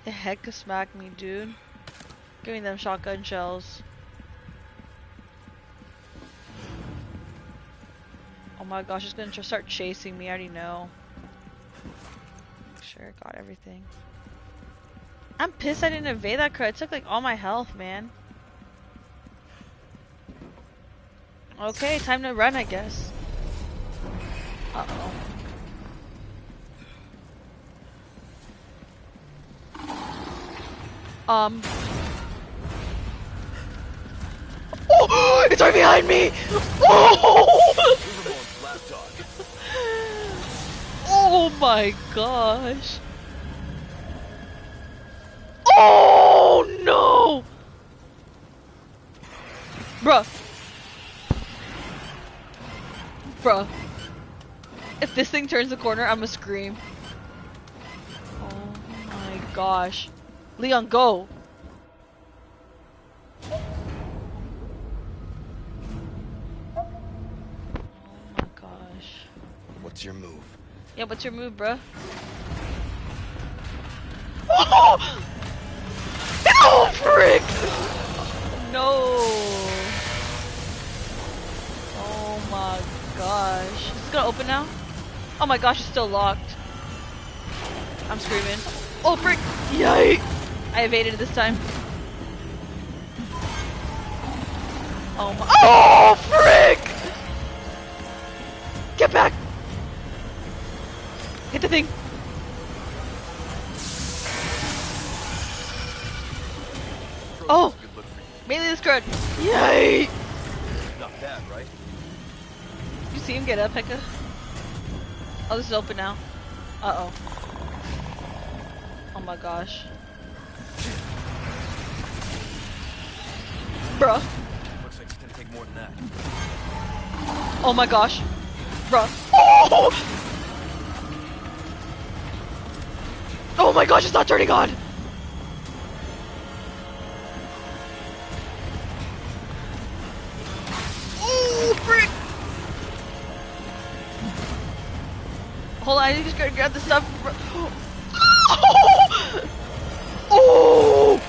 The heck smacked me, dude. Give me them shotgun shells. Oh my gosh, it's gonna start chasing me, I already know. Make sure, I got everything. I'm pissed I didn't evade that crud. It took like all my health, man. Okay, time to run, I guess. Uh-oh. Um. Oh! It's right behind me! Oh! Oh my gosh! Oh no! Bruh. Bruh. If this thing turns the corner, I'm gonna scream. Oh my gosh. Leon, go! Oh my gosh. What's your move? Yeah, what's your move, bruh? Oh! Open now? Oh my gosh, it's still locked. I'm screaming. Oh, frick! Yikes! I evaded it this time. Oh my- Oh, frick! Get back! Hit the thing! Oh! Good look for you. Melee this card! Yay! Not bad, right? You see him get up, Heka? Oh, this is open now. Uh-oh. Oh my gosh. Bruh. Looks like it's gonna take more than that. Oh my gosh. Bruh. Oh! Oh my gosh, it's not turning on! Gotta grab the stuff. Oh! oh!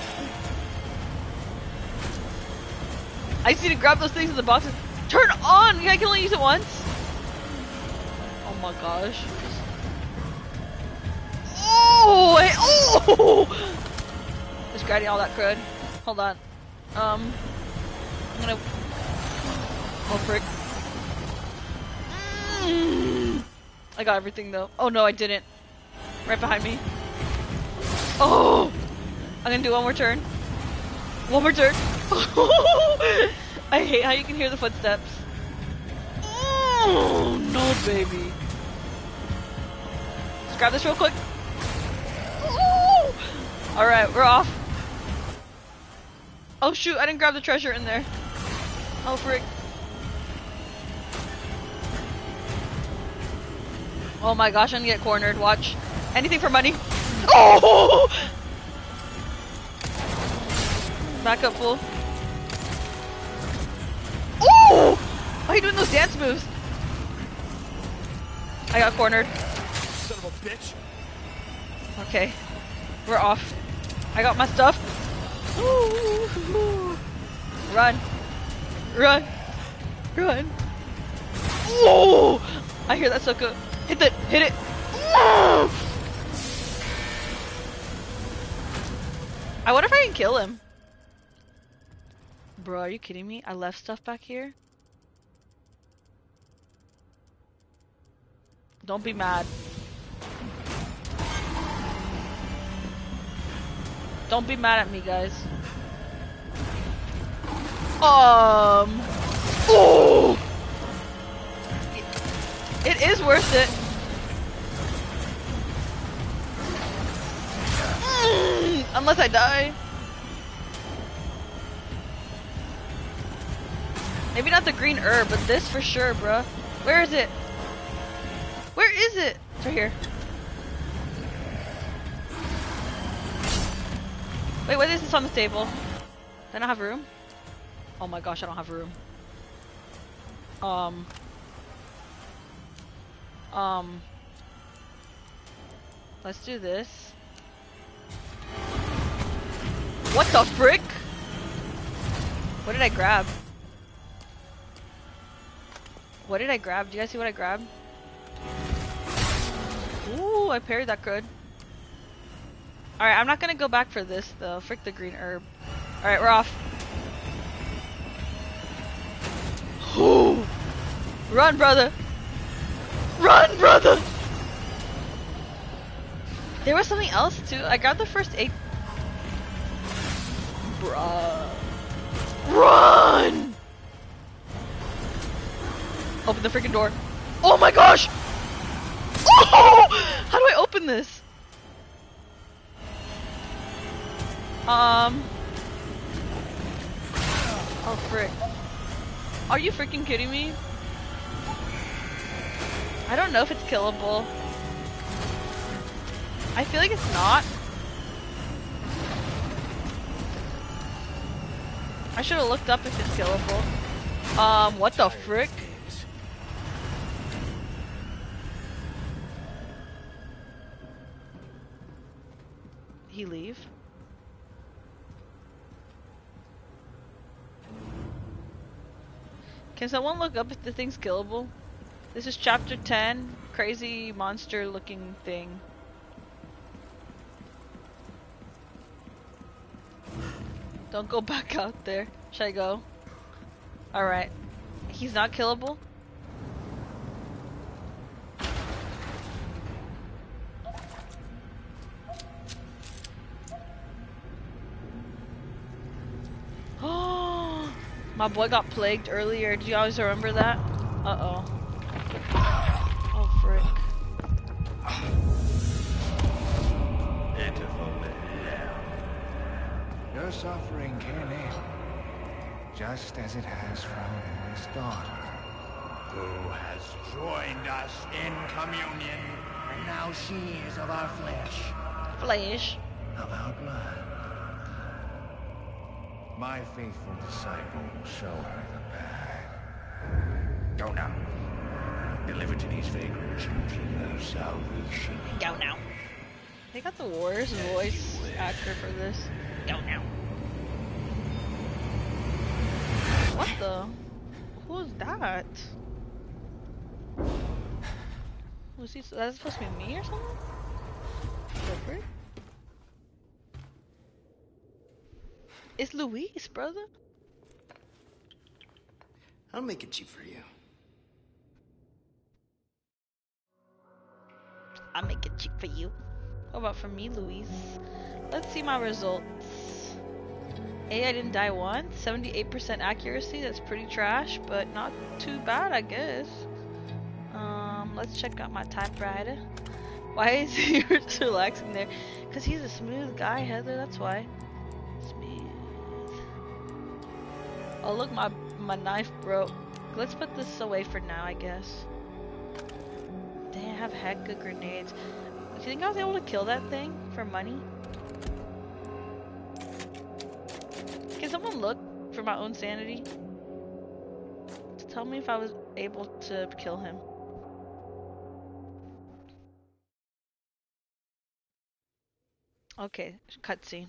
I just need to grab those things in the boxes. Turn on! I can only use it once. Oh my gosh. Oh! Hey, oh! Just grabbing all that crud. Hold on. Um. I'm gonna. Oh frick. I got everything though. Oh no, I didn't. Right behind me. Oh! I'm gonna do one more turn. One more turn. I hate how you can hear the footsteps. Oh no, baby. Let's grab this real quick. Oh! All right, we're off. Oh shoot, I didn't grab the treasure in there. Oh frick. Oh my gosh, I'm gonna get cornered. Watch. Anything for money. Oh! Back up, fool. Oh! Why are you doing those dance moves? I got cornered. Son of a bitch. Okay. We're off. I got my stuff. Ooh. Run. Run. Run. Whoa! I hear that sucker. Hit it. Hit it. I wonder if I can kill him. Bro, are you kidding me? I left stuff back here. Don't be mad. Don't be mad at me, guys. Um. Oh! It is worth it. Mm, unless I die. Maybe not the green herb, but this for sure, bruh. Where is it? Where is it? It's right here. Wait, what is this on the table? Do I not have room? Oh my gosh, I don't have room. Um. Um. Let's do this. What the frick? What did I grab? What did I grab? Do you guys see what I grabbed? Ooh, I parried that good. Alright, I'm not gonna go back for this though. Frick the green herb. Alright, we're off. Run, brother! Run, brother! There was something else too. I grabbed the first eight. Bruh. Run! Open the freaking door. Oh my gosh! Oh! How do I open this? Um. Oh frick. Are you freaking kidding me? I don't know if it's killable. I feel like it's not. I should have looked up if it's killable. Um, what the frick? He leave? Can someone look up if the thing's killable? This is chapter 10. Crazy monster looking thing. Don't go back out there. Should I go? Alright. He's not killable? My boy got plagued earlier. Do you always remember that? Uh-oh. Suffering can end, just as it has from his daughter. Who has joined us in communion, and now she is of our flesh, Flesh. of our blood. My faithful disciple will show her the path. Go now. Deliver to these vagrants your salvation. Go now. They got the worst voice actor for this. Go now. What the? Who's that? Was he? That's supposed to be me or something? It's Luis, brother. I'll make it cheap for you. I'll make it cheap for you. How about for me, Luis? Let's see my results. A, I didn't die once. 78% accuracy, that's pretty trash, but not too bad, I guess. Um, let's check out my typewriter. Why is he relaxing there? Because he's a smooth guy, Heather, that's why. Smooth. Oh, look, my, my knife broke. Let's put this away for now, I guess. They have hecka grenades. Do you think I was able to kill that thing for money? Can someone look for my own sanity? To tell me if I was able to kill him. Okay, cutscene.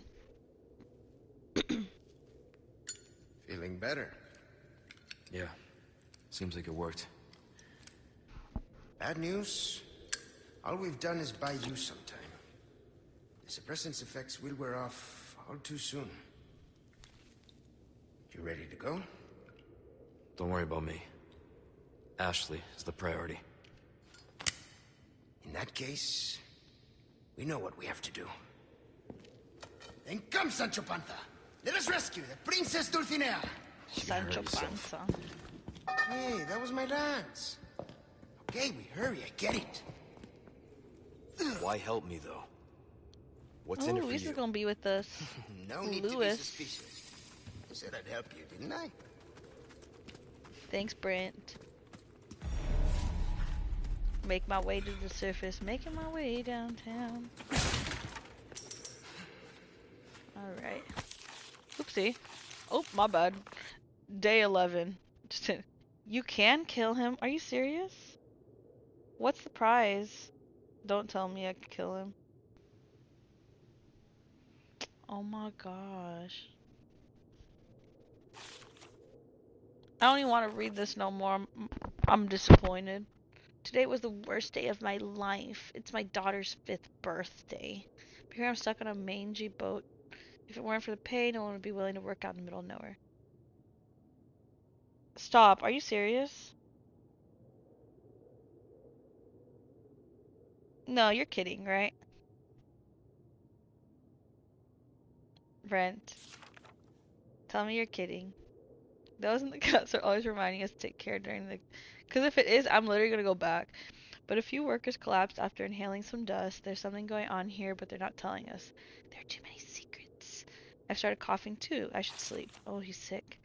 Feeling better. Yeah. Seems like it worked. Bad news. All we've done is buy you some time. The suppressant's effects will wear off all too soon. You ready to go? Don't worry about me. Ashley is the priority. In that case, we know what we have to do. Then come, Sancho Panza! Let us rescue the Princess Dulcinea! Sancho. Panza. Hey, that was my lance. Okay, we hurry, I get it. Why help me, though? What's Oh, in it for Luis you? is gonna be with us. No need to be suspicious. I said I'd help you, didn't I? Thanks, Brent. Make my way to the surface, making my way downtown. Alright. Oopsie. Oh, my bad. Day 11. You can kill him? Are you serious? What's the prize? Don't tell me I could kill him. Oh my gosh. I don't even want to read this no more. I'm, I'm disappointed. Today was the worst day of my life. It's my daughter's fifth birthday. But here I'm stuck on a mangy boat. If it weren't for the pay, no one would be willing to work out in the middle of nowhere. Stop. Are you serious? No, you're kidding, right? Brent. Tell me you're kidding. Those in the cuts are always reminding us to take care during the. Because if it is, I'm literally going to go back. But a few workers collapsed after inhaling some dust. There's something going on here, but they're not telling us. There are too many secrets. I've started coughing too. I should sleep. Oh, he's sick.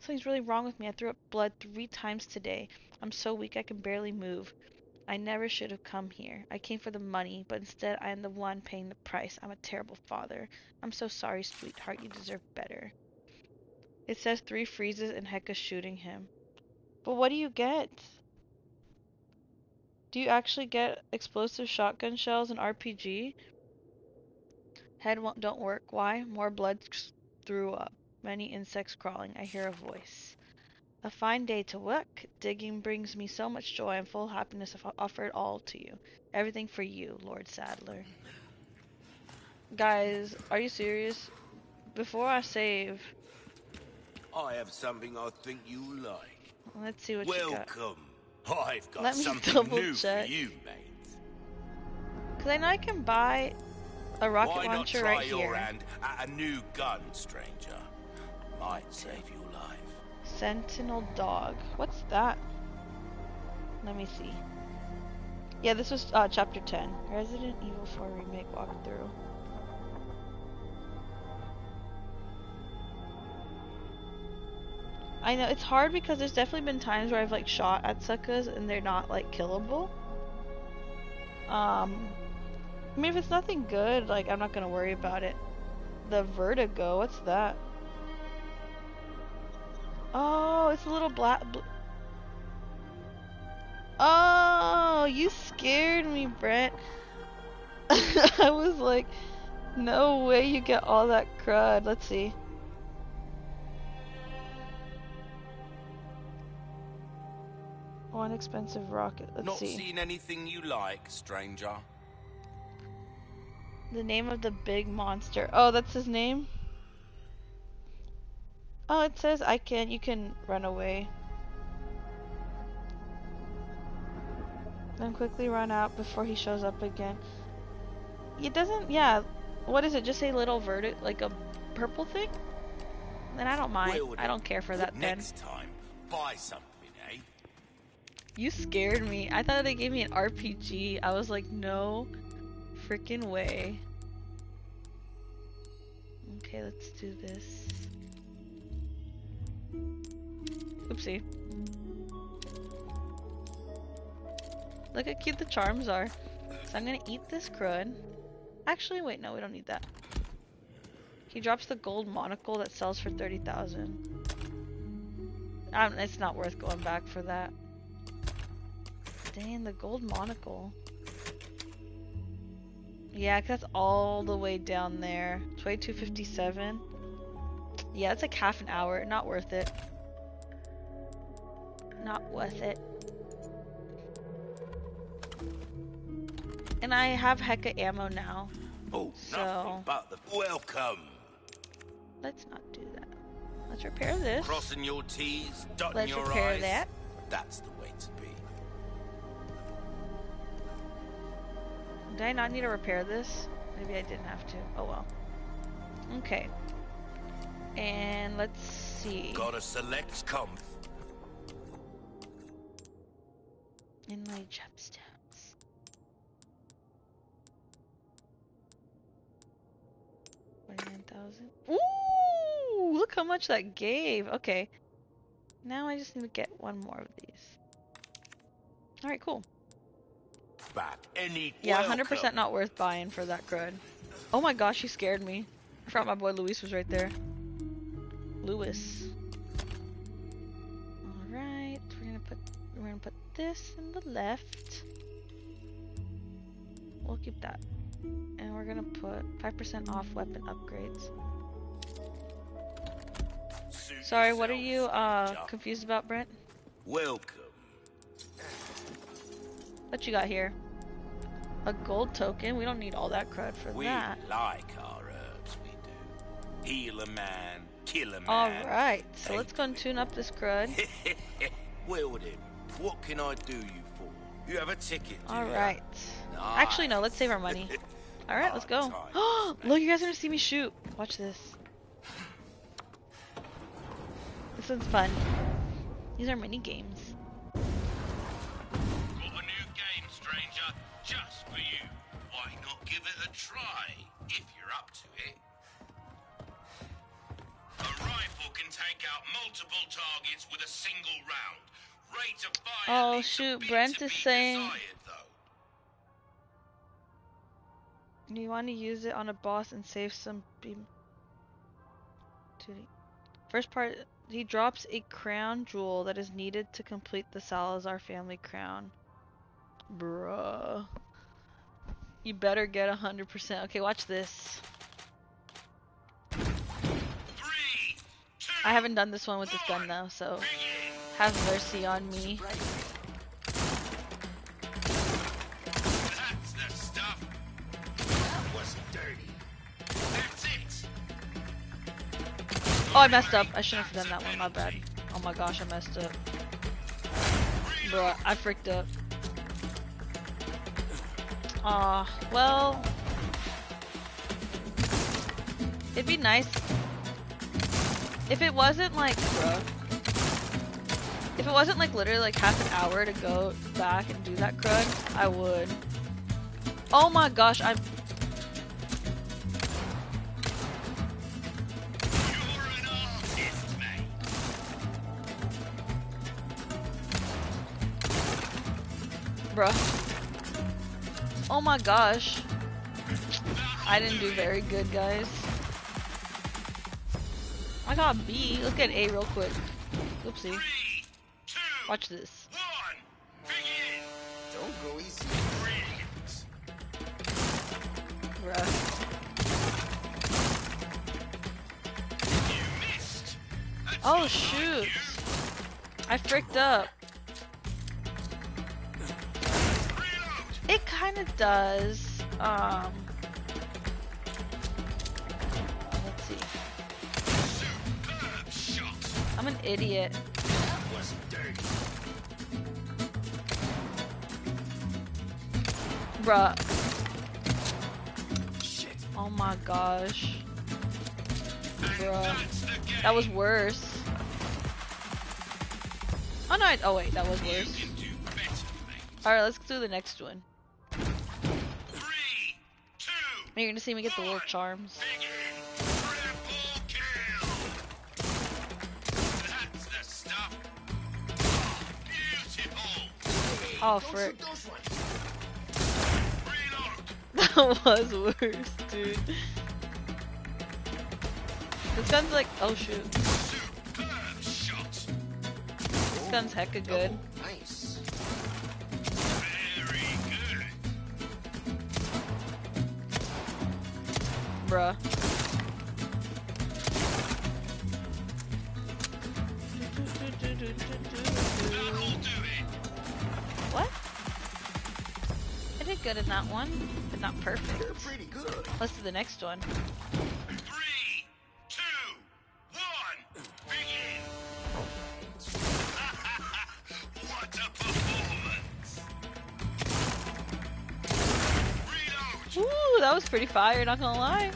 Something's really wrong with me. I threw up blood three times today. I'm so weak I can barely move. I never should have come here. I came for the money, but instead I am the one paying the price. I'm a terrible father. I'm so sorry, sweetheart. You deserve better. It says three freezes and Hecka shooting him. But what do you get? Do you actually get explosive shotgun shells and RPG? Head won't, don't work. Why? More blood threw up. Many insects crawling. I hear a voice. A fine day to work. Digging brings me so much joy and full happiness. I've offered all to you. Everything for you, Lord Saddler. Guys, are you serious? Before I save, I have something I think you like. let's see what you got. Welcome. I've got Let me something double new check. for you, mate. Cause I know I can buy a rocket Why not launcher try your hand at a new gun, stranger? Might save your life. Sentinel Dog. What's that? Let me see. Yeah, this was uh, chapter 10. Resident Evil 4 Remake walkthrough. I know, it's hard because there's definitely been times where I've like shot at suckers and they're not like killable. Um, I mean, if it's nothing good, like, I'm not gonna worry about it. The vertigo, what's that? Oh, it's a little black. Bl oh, you scared me, Brent. I was like, no way you get all that crud. Let's see. Oh, One expensive rocket. Let's Not see. seen anything you like, stranger. The name of the big monster. Oh, that's his name? Oh, it says I can, you can run away. Then quickly run out before he shows up again. It doesn't, yeah. What is it? Just a little verdict, like a purple thing? Then I don't mind. I don't care for that then. Next time, buy something? You scared me. I thought they gave me an RPG. I was like, no freaking way. Okay, let's do this. Oopsie. Look how cute the charms are. So I'm gonna eat this crud. Actually, wait, no, we don't need that. He drops the gold monocle that sells for 30,000. Um, it's not worth going back for that. Dang, the gold monocle. Yeah, 'cause that's all the way down there. 2257. Yeah, it's like half an hour. Not worth it. Not worth it. And I have hecka ammo now. Oh, So- nothing but the welcome. Let's not do that. Let's repair this. Crossing your T's, dotting Let's your repair that. That's the way to be. Did I not need to repair this? Maybe I didn't have to. Oh well. Okay. And let's see. Gotta select comp. In my thousand. Ooh! Look how much that gave. Okay. Now I just need to get one more of these. All right, cool. Back any Yeah, 100% not worth buying for that crud. Oh my gosh, he scared me. I forgot my boy Luis was right there. Luis. Alright, we're gonna put we're gonna put this in the left. We'll keep that. And we're gonna put 5% off weapon upgrades. Suit Sorry, what are you uh confused about, Brent? Welcome. What you got here? A gold token? We don't need all that crud for We that. like our herbs, we do. Heal a man, kill a man. Alright, so let's go and tune up this crud. well then, what can I do you for? You have a ticket? Alright. Actually, no, let's save our money. Alright, let's go. Look, you guys are gonna see me shoot. Watch this. This one's fun. These are mini games. Try, if you're up to it? A rifle can take out multiple targets with a single round. Rate of fire Oh, shoot, Brent is saying- desired, though. You want to use it on a boss and save some. First part, he drops a crown jewel that is needed to complete the Salazar family crown. Bruh. You better get 100%. Okay, watch this. Three, two, I haven't done this one with this gun though, so have mercy on me. That's the stuff. That wasn't dirty. That's it. Oh, I messed up. I shouldn't have done that one. My bad. Oh my gosh, I messed up. Bruh, I freaked up. Aw, well... It'd be nice if it wasn't like. If it wasn't like literally like half an hour to go back and do that crud, I would. Oh my gosh, I'm bruh. Oh my gosh. I didn't do very good, guys. I got B. Let's get A real quick. Oopsie. Three, two, Watch this. one. Don't go easy. Bruh. You missed. That's Oh shoot. I fricked up. Kind of does. Um. Let's see. I'm an idiot. Bruh. Oh my gosh. Bruh. That was worse. Oh no, I, oh wait, that was worse. Alright, let's do the next one. And you're gonna see me get the little charms. begin. Oh, Triple kill. That's the stuff. Beautiful. Oh, frick. shoot those ones. Reload. That was worse, dude. This gun's like, oh shoot. This gun's hecka good. Bruh. That'll do it. What? I did good in that one, but not perfect. You're pretty good. Let's do the next one. Pretty fire, not gonna lie.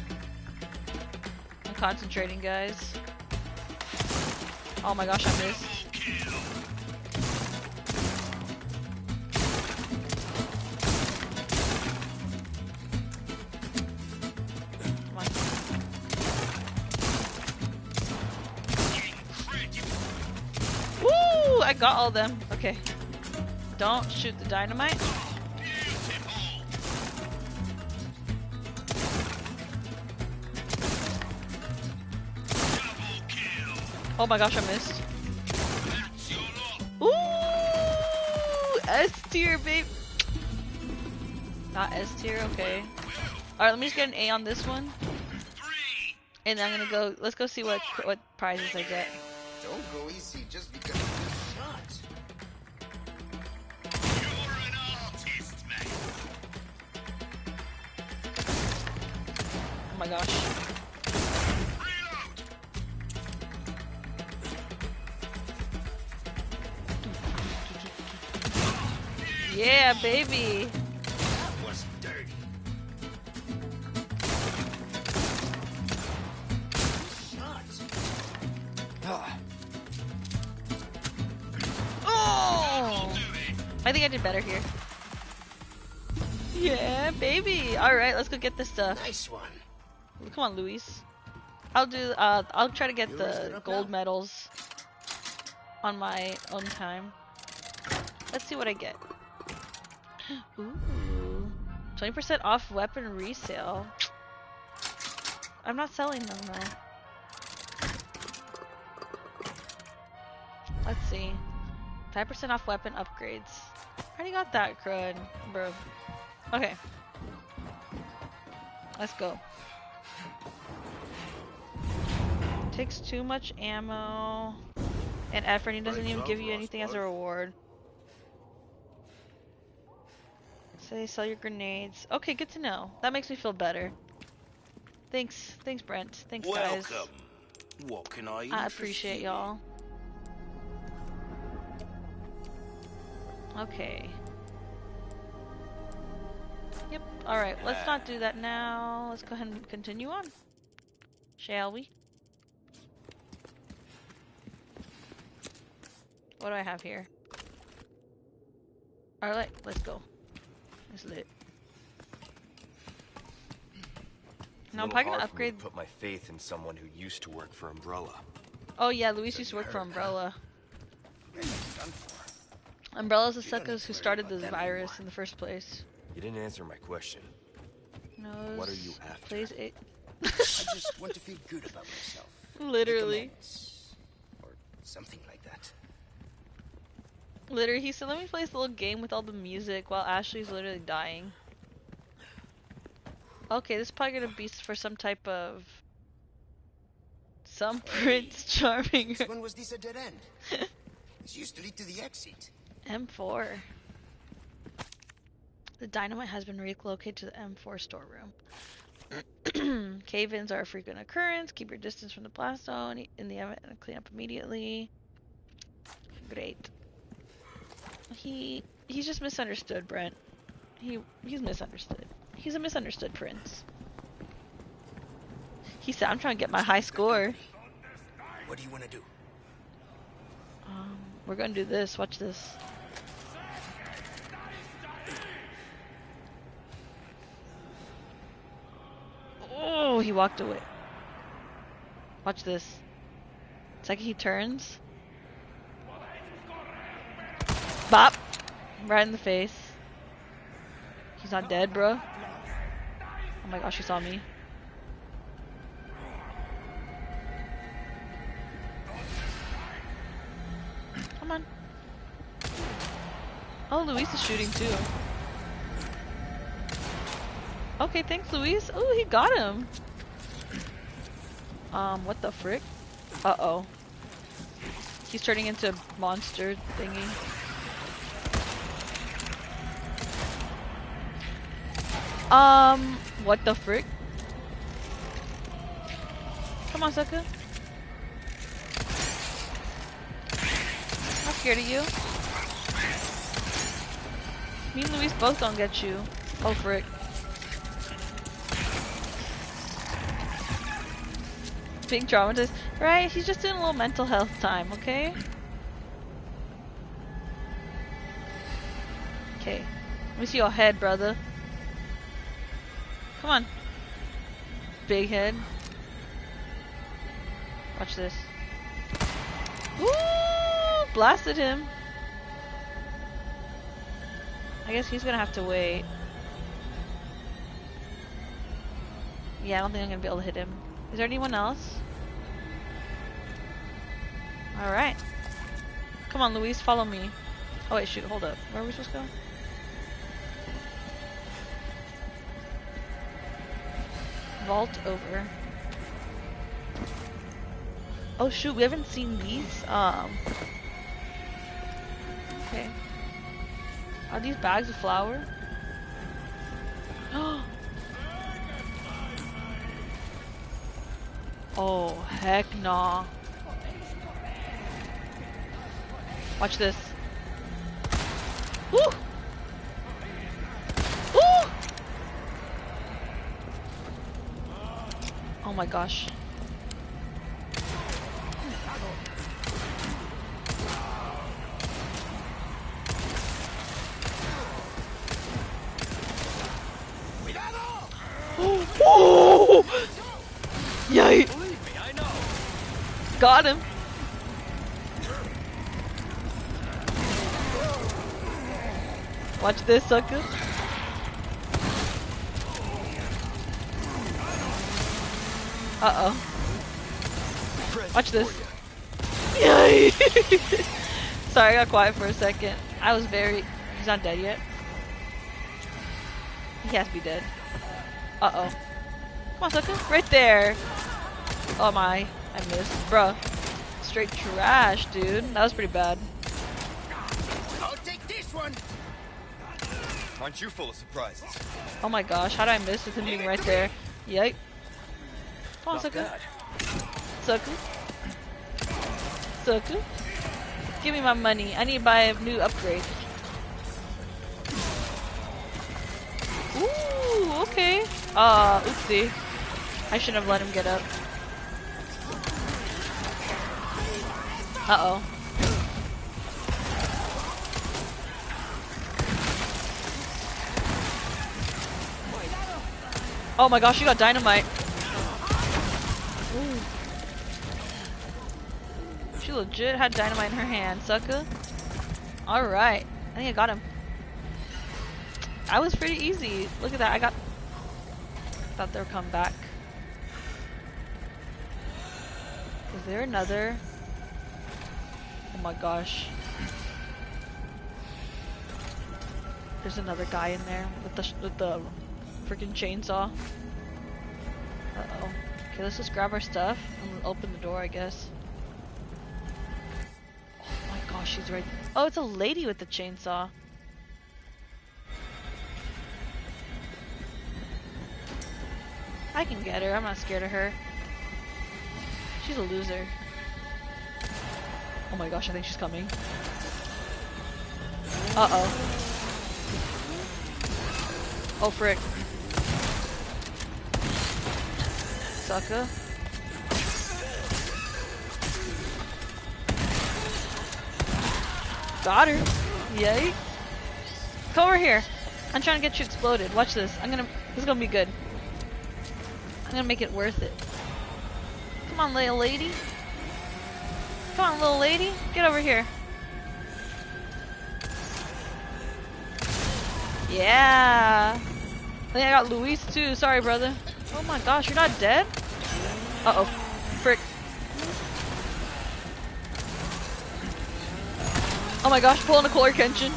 I'm concentrating, guys. Oh my gosh, I missed. Woo! I got all them. Okay. Don't shoot the dynamite. Oh my gosh, I missed. Ooh! S tier, babe. Not S tier, okay. Alright, let me just get an A on this one. And I'm gonna go, let's go see what what prizes I get. Don't go easy just because of this shot. you're an artist, mate. Oh my gosh. Baby! That was dirty. Shot. Oh! I think I did better here. Yeah, baby! Alright, let's go get this stuff. Nice one. Come on, Luis. I'll do, uh, I'll try to get You the gold now? medals on my own time. Let's see what I get. Ooh. 20% off weapon resale. I'm not selling them though. Let's see. 5% off weapon upgrades. I already got that crud, bro. Okay. Let's go. Takes too much ammo. And effort, and he doesn't even give you anything as a reward. So they sell your grenades. Okay, good to know. That makes me feel better. Thanks, thanks Brent. Thanks guys. Welcome. What can I? I appreciate y'all. Okay. Yep. Alright, let's not do that now. Let's go ahead and continue on. Shall we? What do I have here? Alright, let's go. It's lit. Now I'm Little probably gonna hard for me to upgrade. Put my faith in someone who used to work for Umbrella. Oh yeah, Luis used to work for Umbrella. Umbrella's the suckers who started this virus in the first place. You didn't answer my question. No. What are you after? Plays eight. I just want to feel good about myself. Literally. Or something like that. Literally, he said, let me play this little game with all the music while Ashley's literally dying. Okay, this is probably gonna be for some type of... Some Prince Charming. When was this a dead end? this used to lead to the exit. M4. The dynamite has been relocated to the M4 storeroom. Cave-ins are a frequent occurrence. Keep your distance from the blast zone. In the event, and clean up immediately. Great. He he's just misunderstood, Brent. He he's misunderstood. He's a misunderstood prince. He said, "I'm trying to get my high score." What do you want to do? Um, we're gonna do this. Watch this. Oh, he walked away. Watch this. It's like he turns. Bop! Right in the face. He's not dead, bro. Oh my gosh, he saw me. Come on. Oh, Luis is shooting too. Okay, thanks, Luis. Oh, he got him. Um, what the frick? Uh-oh. He's turning into a monster thingy. Um, what the frick? Come on, sucker. Not scared of you. Me and Luis both don't get you. Oh, frick. Being traumatized. Right, he's just doing a little mental health time, okay? Okay. Let me see your head, brother. Come on. Big head. Watch this. Woo! Blasted him. I guess he's gonna have to wait. Yeah, I don't think I'm gonna be able to hit him. Is there anyone else? Alright. Come on, Luis, follow me. Oh wait, shoot, hold up. Where are we supposed to go? Vault over. Oh shoot, we haven't seen these. Um. Okay. Are these bags of flour? oh, heck nah. Watch this. Woo! Oh my gosh. Oh! Yay! Got him. Watch this, sucker. Uh oh. Watch this. Yay! Sorry, I got quiet for a second. I was very. He's not dead yet. He has to be dead. Uh oh. Come on, sucker. Right there. Oh my. I missed. Bruh. Straight trash, dude. That was pretty bad. I'll take this one. Aren't you full of surprises? Oh my gosh, how did I miss with him being right there? Yike. Come on, sucker. Sucker. Sucker. Give me my money. I need to buy a new upgrade. Ooh, okay. Uh, oopsie. I shouldn't have let him get up. Uh-oh. Oh my gosh, you got dynamite. She legit had dynamite in her hand, sucker. Alright. I think I got him. I was pretty easy. Look at that. I got... Thought they were coming back. Is there another? Oh my gosh. There's another guy in there with the with the freaking chainsaw. Uh oh. Okay, let's just grab our stuff and open the door, I guess. She's right. Oh, it's a lady with the chainsaw. I can get her. I'm not scared of her. She's a loser. Oh my gosh, I think she's coming. Uh-oh. Oh, frick. Sucker. Got her. Yay. Come over here. I'm trying to get you exploded. Watch this. I'm gonna... This is gonna be good. I'm gonna make it worth it. Come on, little lady. Come on, little lady. Get over here. Yeah. I think I got Luis too. Sorry, brother. Oh my gosh, you're not dead? Uh-oh. Frick. Oh my gosh, pulling a Kohler Kenshin.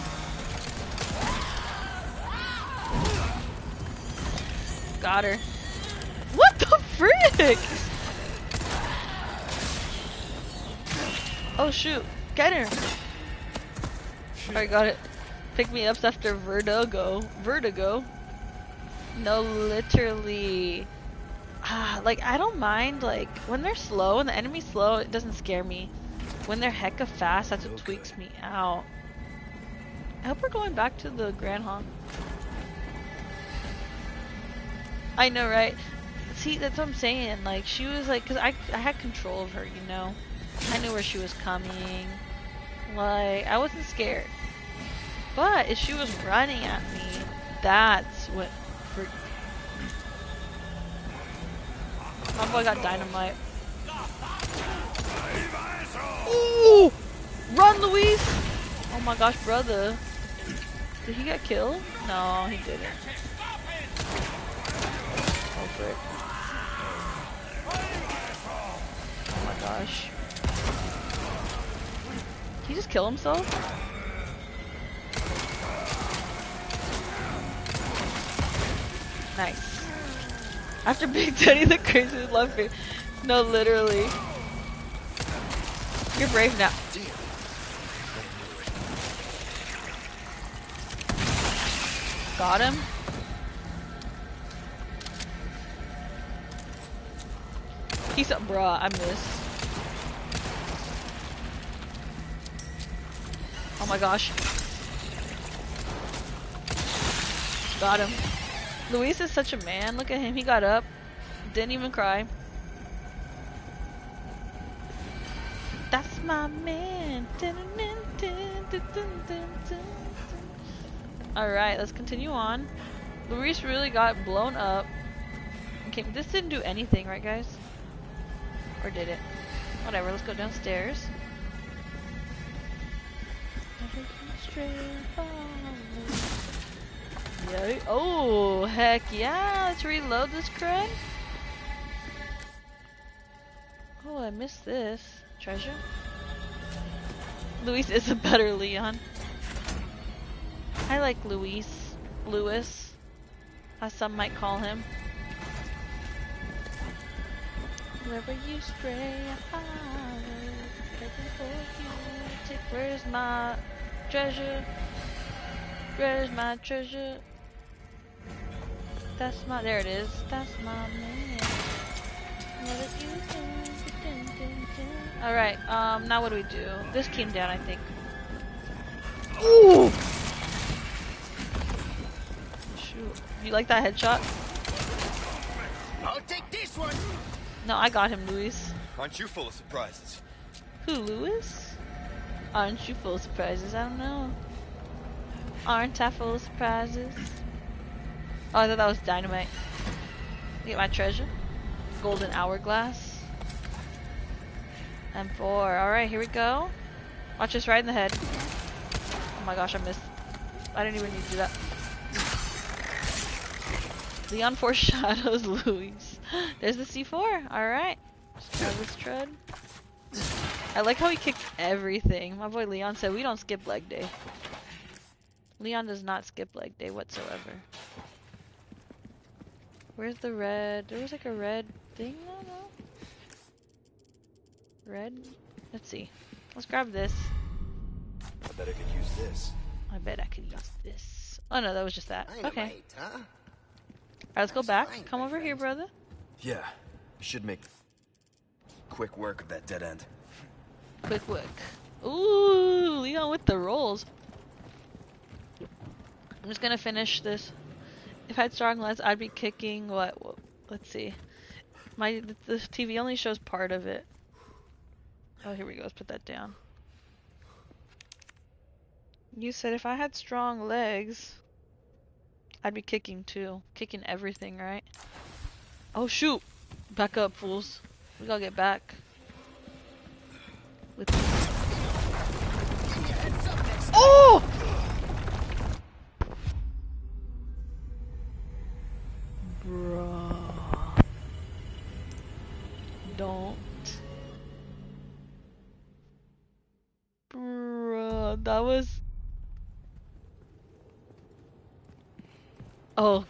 Got her. What the frick? Oh shoot, get her! I got it. Pick me ups after vertigo. Vertigo? No, literally. Ah, like, I don't mind, like, when they're slow and the enemy's slow, it doesn't scare me. When they're hecka fast, that's what tweaks me out. I hope we're going back to the Grand Hong. I know, right? See, that's what I'm saying. Like, she was like, cause I, I had control of her, you know? I knew where she was coming. Like, I wasn't scared. But if she was running at me, that's what freaked My boy got dynamite. Ooh! Run, Luis! Oh my gosh, brother. Did he get killed? No, he didn't. Oh, frick. Oh my gosh. Did he just kill himself? Nice. After Big Teddy the crazy me. No, literally. You're brave now. Got him. He's up, bruh. I missed. Oh my gosh. Got him. Luis is such a man. Look at him. He got up. Didn't even cry. That's my man. Alright, let's continue on. Luis really got blown up. Okay, this didn't do anything, right guys? Or did it? Whatever, let's go downstairs. Yeah. Oh, heck yeah. Let's reload this crud. Oh, I missed this. Treasure? Luis is a better Leon. I like Luis. Lewis. As some might call him. Wherever you stray, I follow. Where's my treasure? Where's my treasure? That's my, there it is. That's my man. Alright, um, now what do we do? This came down, I think. Ooh! Shoot. You like that headshot? I'll take this one! No, I got him, Luis. Aren't you full of surprises? Who, Luis? Aren't you full of surprises? I don't know. Aren't I full of surprises? Oh, I thought that was dynamite. Get my treasure. Golden hourglass. M4. Alright, here we go. Watch this right in the head. Oh my gosh, I missed. I didn't even need to do that. Leon foreshadows Louis. There's the C4. Alright. Let's tread. I like how he kicked everything. My boy Leon said we don't skip leg day. Leon does not skip leg day whatsoever. Where's the red? There was like a red thing? I. Red? Let's see. Let's grab this. I bet I could use this. I bet I could use this. Oh no, that was just that. Okay. Huh? Alright, let's go back. fine, Come over here, brother. Yeah, should make quick work of that dead end. Quick work. Ooh, Leon with the rolls. I'm just gonna finish this. If I had strong legs, I'd be kicking what? what let's see. My the TV only shows part of it. Oh, here we go. Let's put that down. You said if I had strong legs, I'd be kicking too. Kicking everything, right? Oh shoot! Back up, fools. We gotta get back. With Oh! Bruh. Don't. That was... Oh,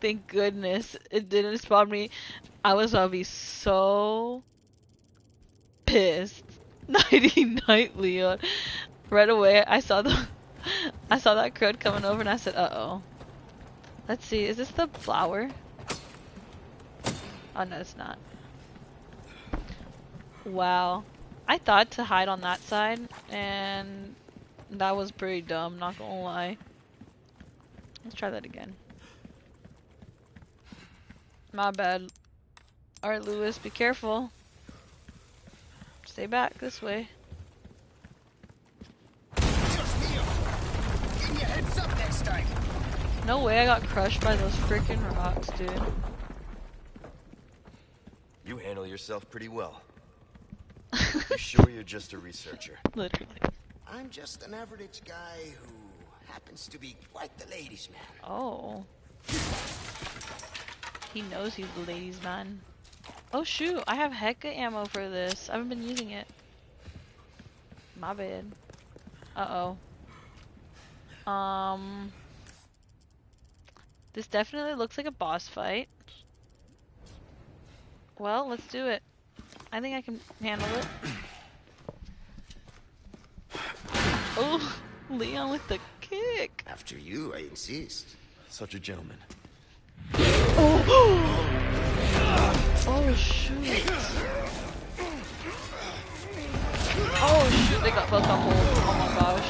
thank goodness it didn't spawn me. I was gonna be so pissed. Nighty night, Leon. Right away, I saw the, I saw that crowd coming over, and I said, "Uh oh." Let's see, is this the flower? Oh no, it's not. Wow, I thought to hide on that side, and that was pretty dumb. Not gonna lie. Let's try that again. My bad. Alright, Lewis, be careful. Stay back this way. Dios mío! Give me a heads up next time. No way I got crushed by those freaking rocks, dude. You handle yourself pretty well. you sure you're just a researcher? Literally. I'm just an average guy who happens to be quite the ladies' man. Oh. He knows he's the ladies' man. Oh shoot, I have hecka ammo for this. I haven't been using it. My bad. Uh oh. Um. This definitely looks like a boss fight. Well, let's do it. I think I can handle it. Oh, Leon with the kick. After you, I insist. Such a gentleman. Oh oh shoot. Oh shoot, they got both on hold. Oh my gosh.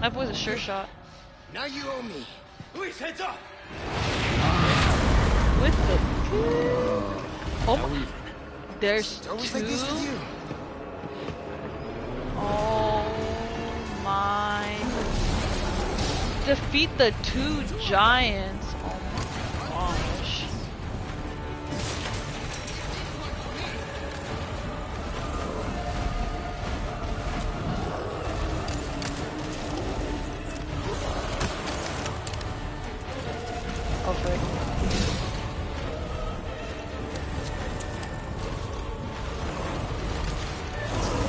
That boy's a sure shot. Now you owe me. Luis, heads up! With the Oh my There's It's always like this with two. you. Oh my. Defeat the two giants. Oh my gosh.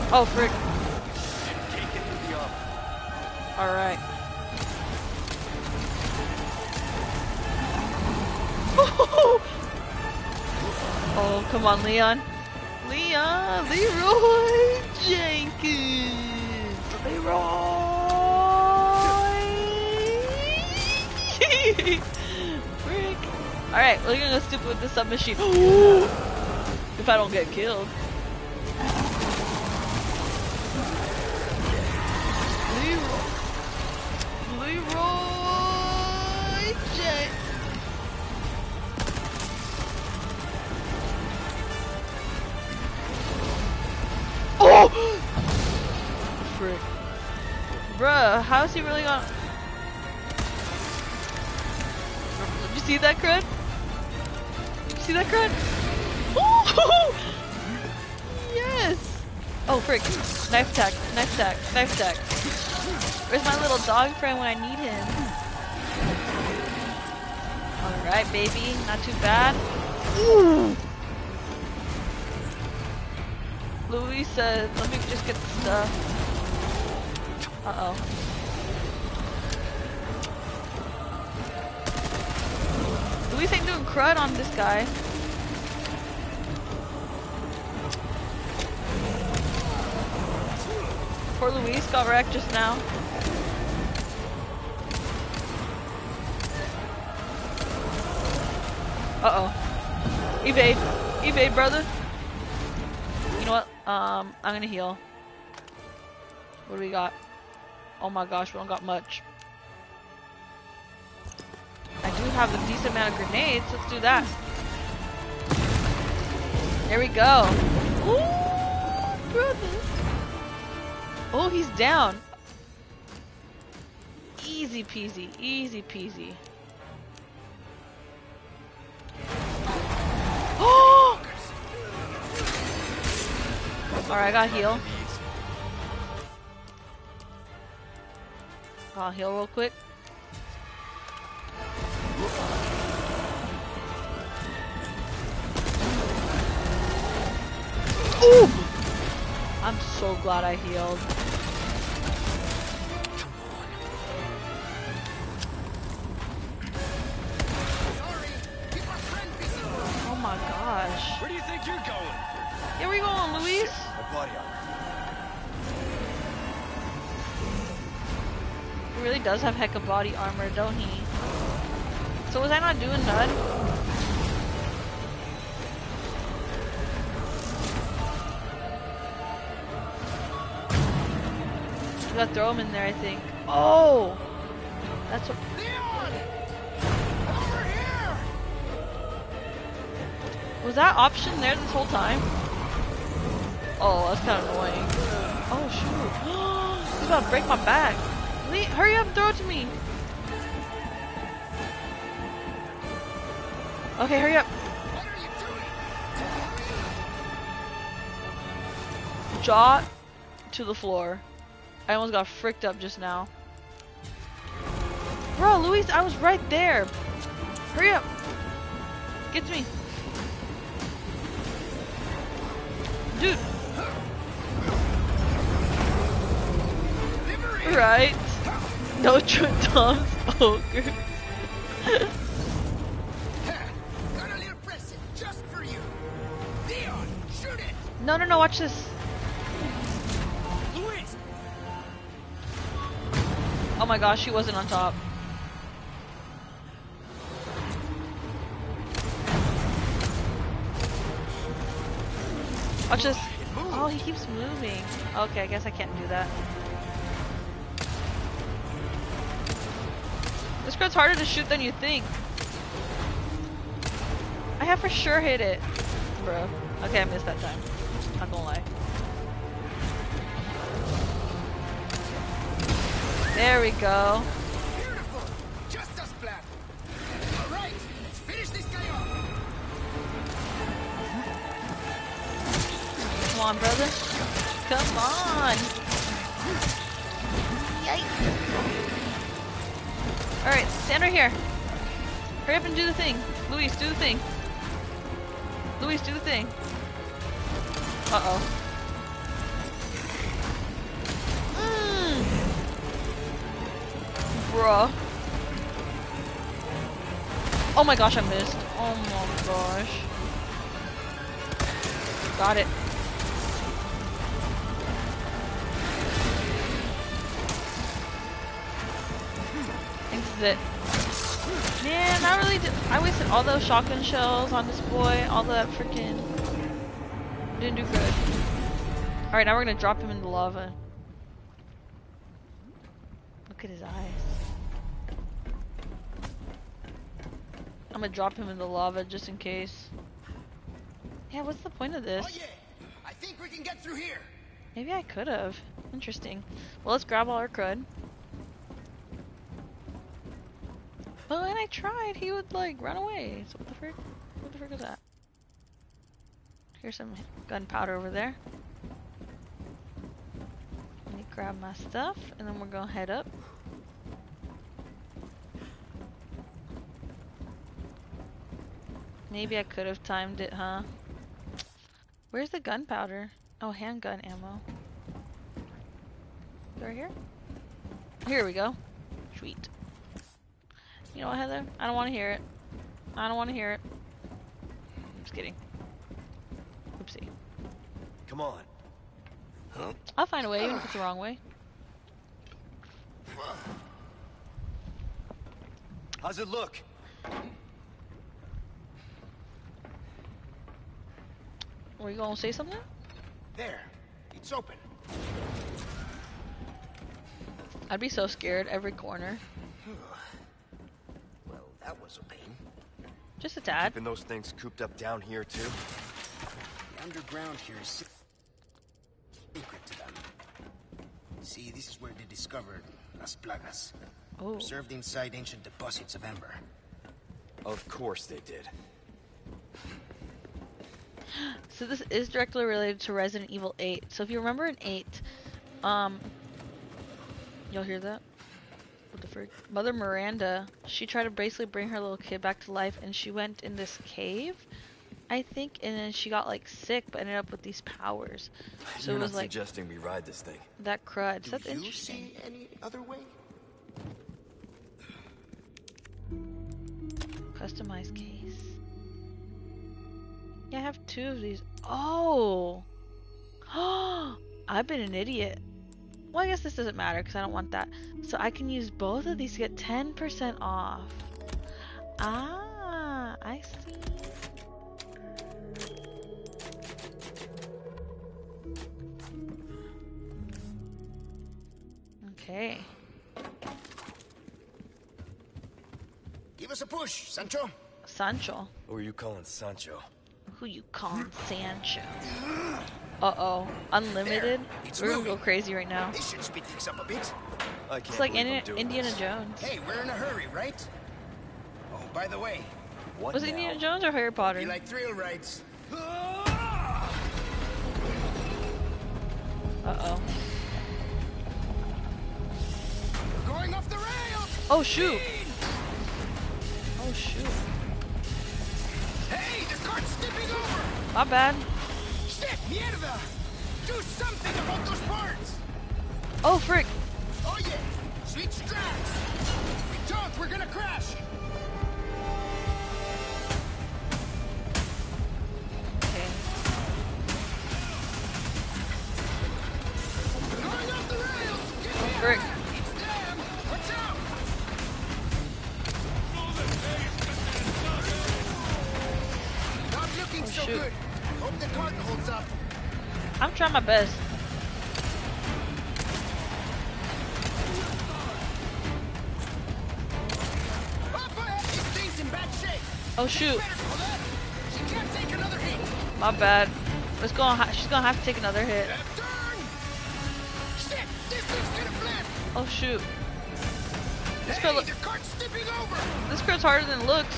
Oh frick. Alright. oh, come on, Leon. Leon, Leeroy Jenkins. Leeroy. Frick. Alright, we're gonna go stupid with the submachine. if I don't get killed. Really gonna... see that crud? See that crud? Ooh! Yes! Oh, frick. Knife attack, knife attack, knife attack. Where's my little dog friend when I need him? Alright, baby. Not too bad. Luis said, let me just get the stuff. Uh-oh. Crud on this guy. Poor Luis got wrecked just now. Uh-oh. Evade. Evade, brother. You know what? Um, I'm gonna heal. What do we got? Oh my gosh, we don't got much. Have a decent amount of grenades. Let's do that. There we go. Ooh. Oh, he's down. Easy peasy, easy peasy. Oh! Alright, I got heal. I'll heal real quick. Ooh! I'm so glad I healed. Oh my gosh. Where do you think you're going? Here we go, Luis. My body armor. He really does have heck of body armor, don't he? So was I not doing none? Gotta throw him in there, I think. Oh! That's what. Was that option there this whole time? Oh, that's kind of annoying. Oh shoot! He's about to break my back. Lee, hurry up, throw it to me. Okay, hurry up. Jaw to the floor. I almost got fricked up just now. Bro, Luis, I was right there. Hurry up. Get to me. Dude. Right. Notre Dame's ogre. Got a little present just for you. Leon, shoot it! No, no, no, watch this. Oh my gosh, she wasn't on top. Watch this. Oh, he keeps moving. Okay, I guess I can't do that. This guy's harder to shoot than you think. I have for sure hit it. Bro. Okay, I missed that time. Not gonna lie. There we go. Beautiful! Just as planned. Alright, let's finish this guy off. Come on, brother. Come on. Yikes. Alright, stand right here. Hurry up and do the thing. Luis, do the thing. Luis, do the thing. Uh-oh. Oh my gosh, I missed. Oh my gosh. Got it. Hmm, Thanks is it. Man, I really did. I wasted all those shotgun shells on this boy. All that freaking. Didn't do good. Alright, now we're gonna drop him in the lava. Look at his eyes. I'm gonna drop him in the lava just in case. Yeah, what's the point of this? Oh yeah, I think we can get through here. Maybe I could have. Interesting. Well, let's grab all our crud. But when I tried, he would like run away. So what the frick? What the frick is that? Here's some gunpowder over there. Let me grab my stuff, and then we're gonna head up. Maybe I could have timed it, huh? Where's the gunpowder? Oh, handgun ammo. Right here? Here we go. Sweet. You know what, Heather? I don't want to hear it. I don't want to hear it. I'm just kidding. Oopsie. Come on. Huh? I'll find a way, even if it's the wrong way. How's it look? Were you gonna say something? There. It's open. I'd be so scared every corner. Well, that was a pain. Just a tad. Keeping those things cooped up down here too? The underground here is secret to them. See, this is where they discovered Las Plagas. Oh. Preserved inside ancient deposits of amber. Of course they did. So this is directly related to Resident Evil 8. So if you remember in 8, um, y'all hear that? What the frick? Mother Miranda, she tried to basically bring her little kid back to life, and she went in this cave, I think, and then she got like sick, but ended up with these powers. So You're it was not like suggesting we ride this thing. that crud. Do That's you interesting. see any other way? Customized case. Yeah, I have two of these. Oh! I've been an idiot. Well, I guess this doesn't matter because I don't want that. So I can use both of these to get 10% off. Ah, I see. Okay. Give us a push, Sancho. Sancho. Who are you calling Sancho? Who you calling Sancho? Uh-oh. Unlimited? It's We're gonna go crazy right now. This should speed things up a bit. I It's like Indi- Indiana this. Jones. Hey, we're in a hurry, right? Oh, by the way, What Was it now? Indiana Jones or Harry Potter? you like thrill rides? Uh-oh. Going off the rails! Oh, shoot! Oh, shoot. Over! My bad. Shit, mierda! Do something about those parts! Oh, frick! Oh yeah, switch tracks! If we don't, we're gonna crash! Okay. Going off the rails! Get Oh, frick. She can't take another hit. My bad. It's ha- she's gonna have to take another hit. Oh, shoot. This girl, this girl's harder than looks.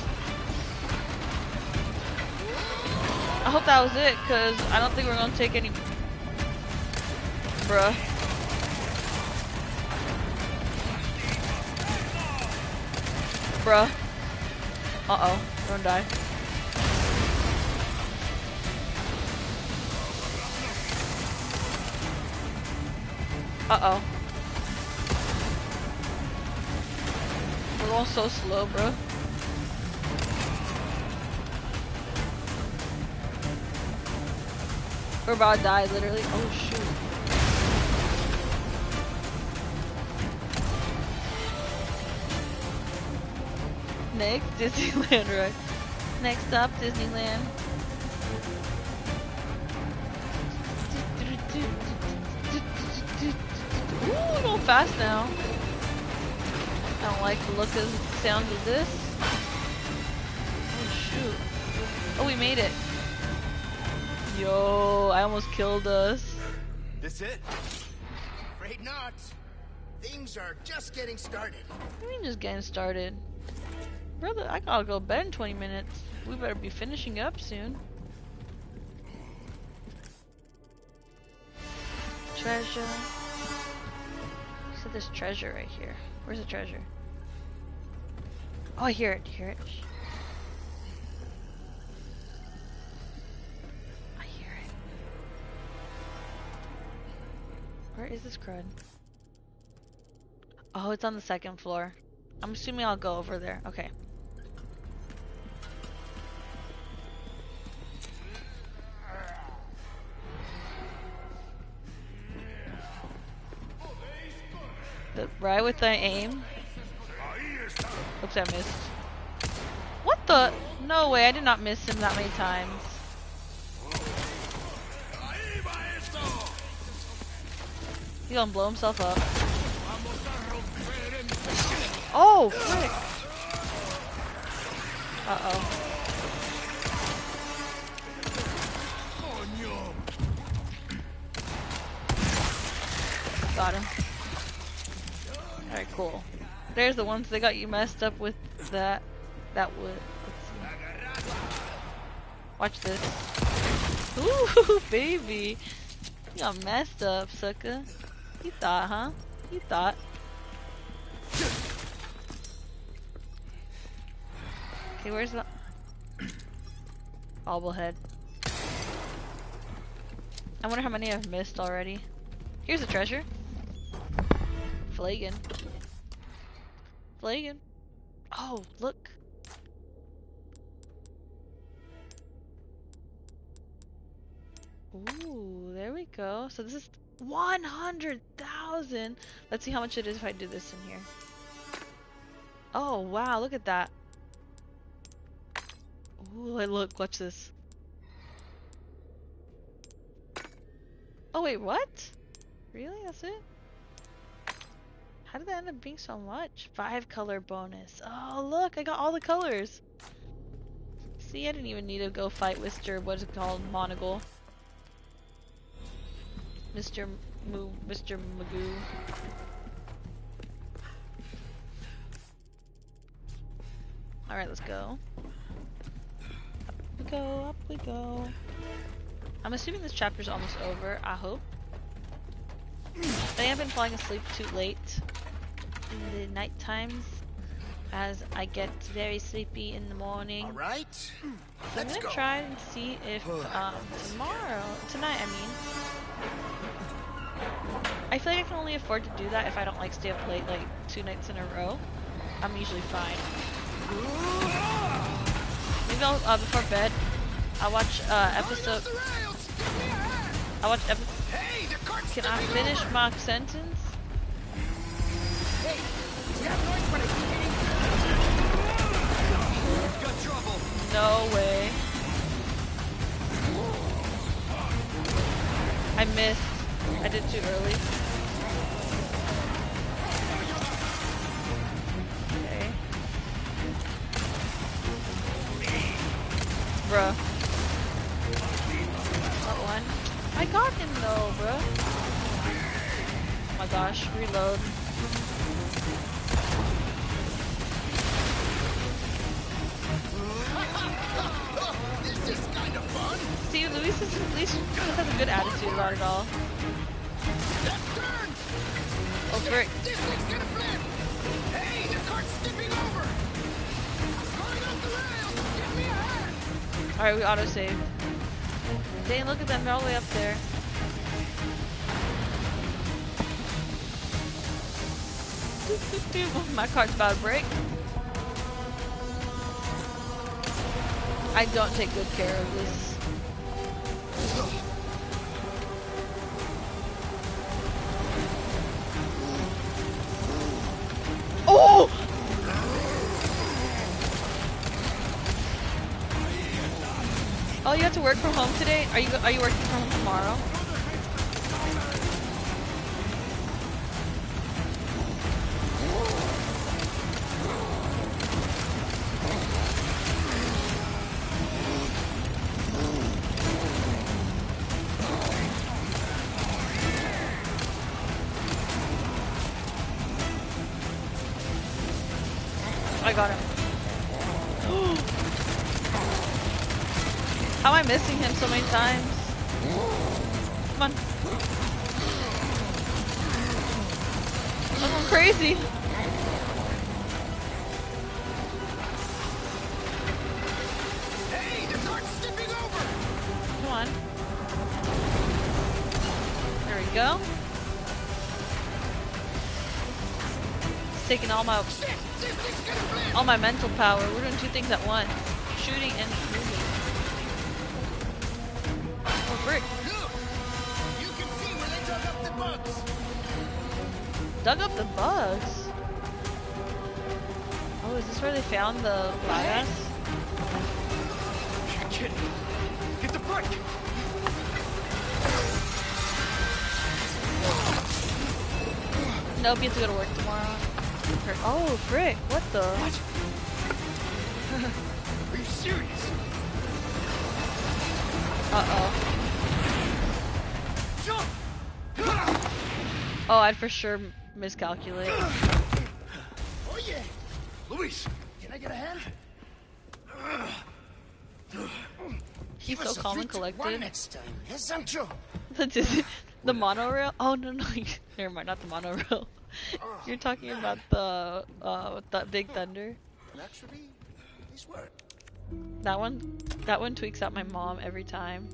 I hope that was it, because I don't think we're gonna take any... Bruh. Bruh. Uh-oh. Don't die. Uh-oh. We're going so slow, bro. We're about to die, literally. Oh, shoot. Next, Disneyland, right? Next up, Disneyland. Ooh, going fast now. I don't like the look of the sound of this. Oh shoot. Oh, we made it. Yo, I almost killed us. This it? Afraid not. Things are just getting started. You mean just getting started? Brother, I gotta go to bed in 20 minutes. We better be finishing up soon. Treasure. So there's treasure right here. Where's the treasure? Oh, I hear it. Hear it? I hear it. Where is this crud? Oh, it's on the second floor. I'm assuming I'll go over there. Okay. Right with the aim. Oops, I missed. What the? No way, I did not miss him that many times. He gonna blow himself up. Oh, frick! Uh-oh. Got him. Cool. There's the ones that got you messed up with that. That would. Watch this. Ooh, baby! You got messed up, sucker. You thought, huh? You thought. Okay, where's the bobblehead? I wonder how many I've missed already. Here's a treasure. Flagon. Flagon. Oh, look. Ooh, there we go. So this is 100,000. Let's see how much it is if I do this in here. Oh, wow, look at that. Ooh, look, watch this. Oh wait, what? Really? That's it? How did that end up being so much? Five color bonus. Oh, look, I got all the colors. See, I didn't even need to go fight Mr. what's it called? Monocle. Mr. Moo, Mr. Magoo. Alright, let's go. Up we go, up we go. I'm assuming this chapter's almost over, I hope. I think I have been falling asleep too late in the night times as I get very sleepy in the morning. All right. So I'm gonna go. try and see if um, tomorrow, tonight I mean, I feel like I can only afford to do that if I don't like stay up late like two nights in a row. I'm usually fine. Maybe I'll, uh, before bed, I'll watch uh, episode, I watch episode, Hey, can I finish over. my sentence? No way. I missed. I did too early. Okay. Bruh. That one. I got him though, bruh. Oh my gosh, reload. See, Luis is at least has a good attitude about it all. Oh, frick. This thing's gonna flip. Hey, the cart's tipping over. Going off the rails. Give me a. Alright, we auto-save. Dang, look at them, they're all the way up there. My cart's about to break. I don't take good care of this. Oh! Oh, you have to work from home today? Are you are you working from home tomorrow? Power. We're doing two things at once. Shooting and moving. Oh frick. Look! You can see where they dug up the bugs! Dug up the bugs. Oh, is this where they found the I'd for sure miscalculate. Oh yeah! Luis! Can I get a hand? He's so calm and three to One collected. next time, eh, Sancho? The, Disney- the monorail? Oh, no, no. Never mind, not the monorail. You're talking about the, uh, that Big Thunder. Actually, this worked. That one, that one tweaks out my mom every time.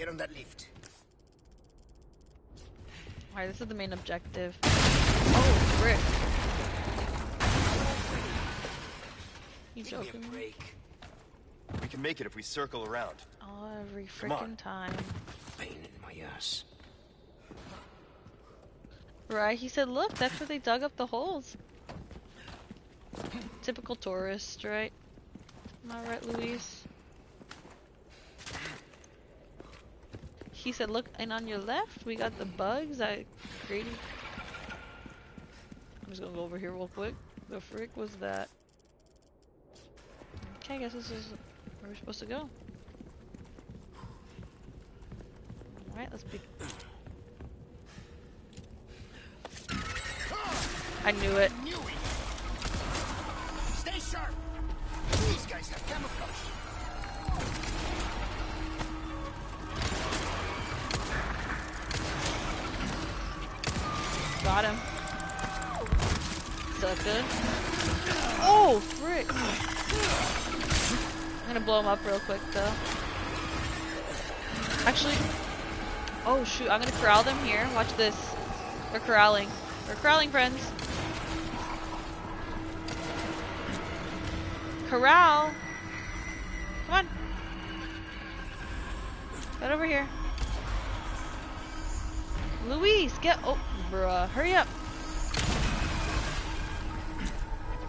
Get on that lift. Alright, this is the main objective. Oh, frick. You Give me a joking? break. We can make it if we circle around. Oh, every Come freaking time. Pain in my ass. Right, he said, look, that's where they dug up the holes. Typical tourist, right? Am I right, Luis? He said, look, and on your left, we got the bugs that Grady... I'm just gonna go over here real quick. The frick was that? Okay, I guess this is where we're supposed to go. Alright, let's be... I knew it. Stay sharp. These guys have camouflage. Got him. Is that good? Oh, frick! I'm gonna blow him up real quick, though. Actually, oh shoot, I'm gonna corral them here. Watch this. They're corralling. They're corralling, friends. Corral! Come on. Get over here. Luis, get oh bruh, hurry up.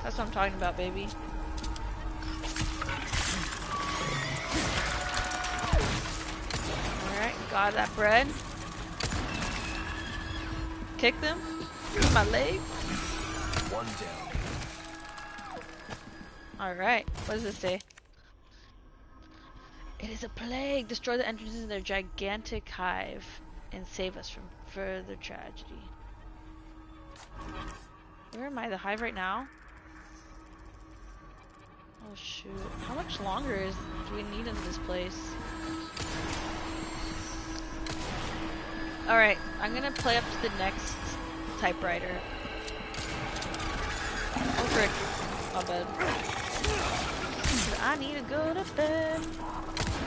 That's what I'm talking about, baby. Alright, got that bread. Kick them. My leg. One down. Alright, what does this say? It is a plague. Destroy the entrances in their gigantic hive and save us from further tragedy. Where am I? The hive right now? Oh shoot. How much longer is do we need in this place? Alright, I'm gonna play up to the next typewriter. Oh frick. My bad. I need to go to bed.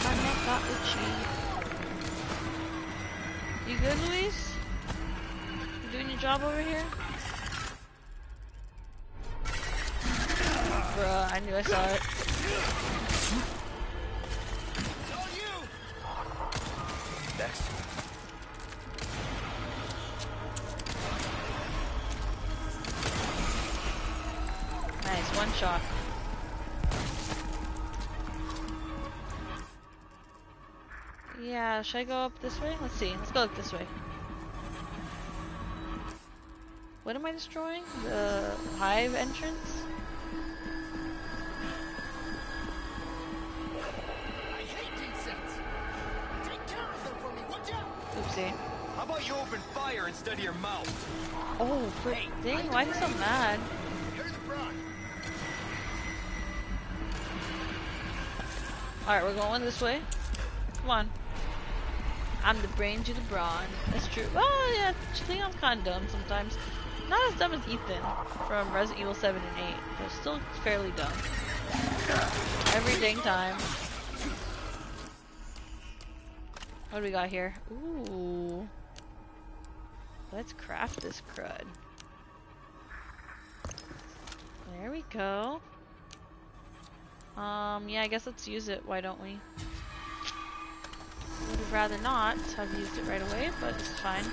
My neck got itchy. You good, Luis? You doing your job over here? Bruh, I knew I saw it. Next. Nice, one shot. Yeah, should I go up this way? Let's see. Let's go up this way. What am I destroying? The hive entrance? I hate insects. see. How about you open fire instead of your mouth? Oh, frick. Dang, why is he so mad? You're the brawn. Alright, we're going this way. Come on. I'm the brain to the brawn. That's true. Oh, yeah, I think I'm kind of dumb sometimes. Not as dumb as Ethan from Resident Evil 7 and 8, but still fairly dumb. Every dang time. What do we got here? Ooh. Let's craft this crud. There we go. Um, yeah, I guess let's use it. Why don't we? Would have rather not have used it right away, but it's fine.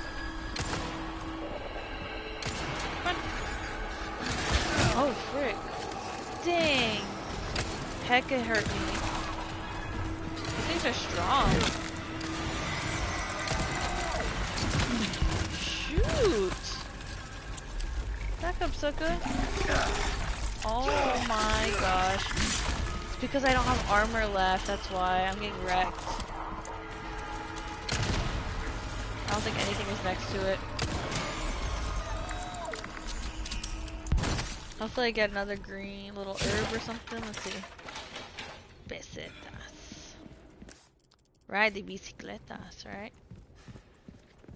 Oh, frick. Dang. Heck, it hurt me. These things are strong. Shoot! Back up, sucker. Oh my gosh. It's because I don't have armor left, that's why. I'm getting wrecked. I don't think anything is next to it. Hopefully I get another green little herb or something. Let's see. Pesetas. Ride the bicicletas, right?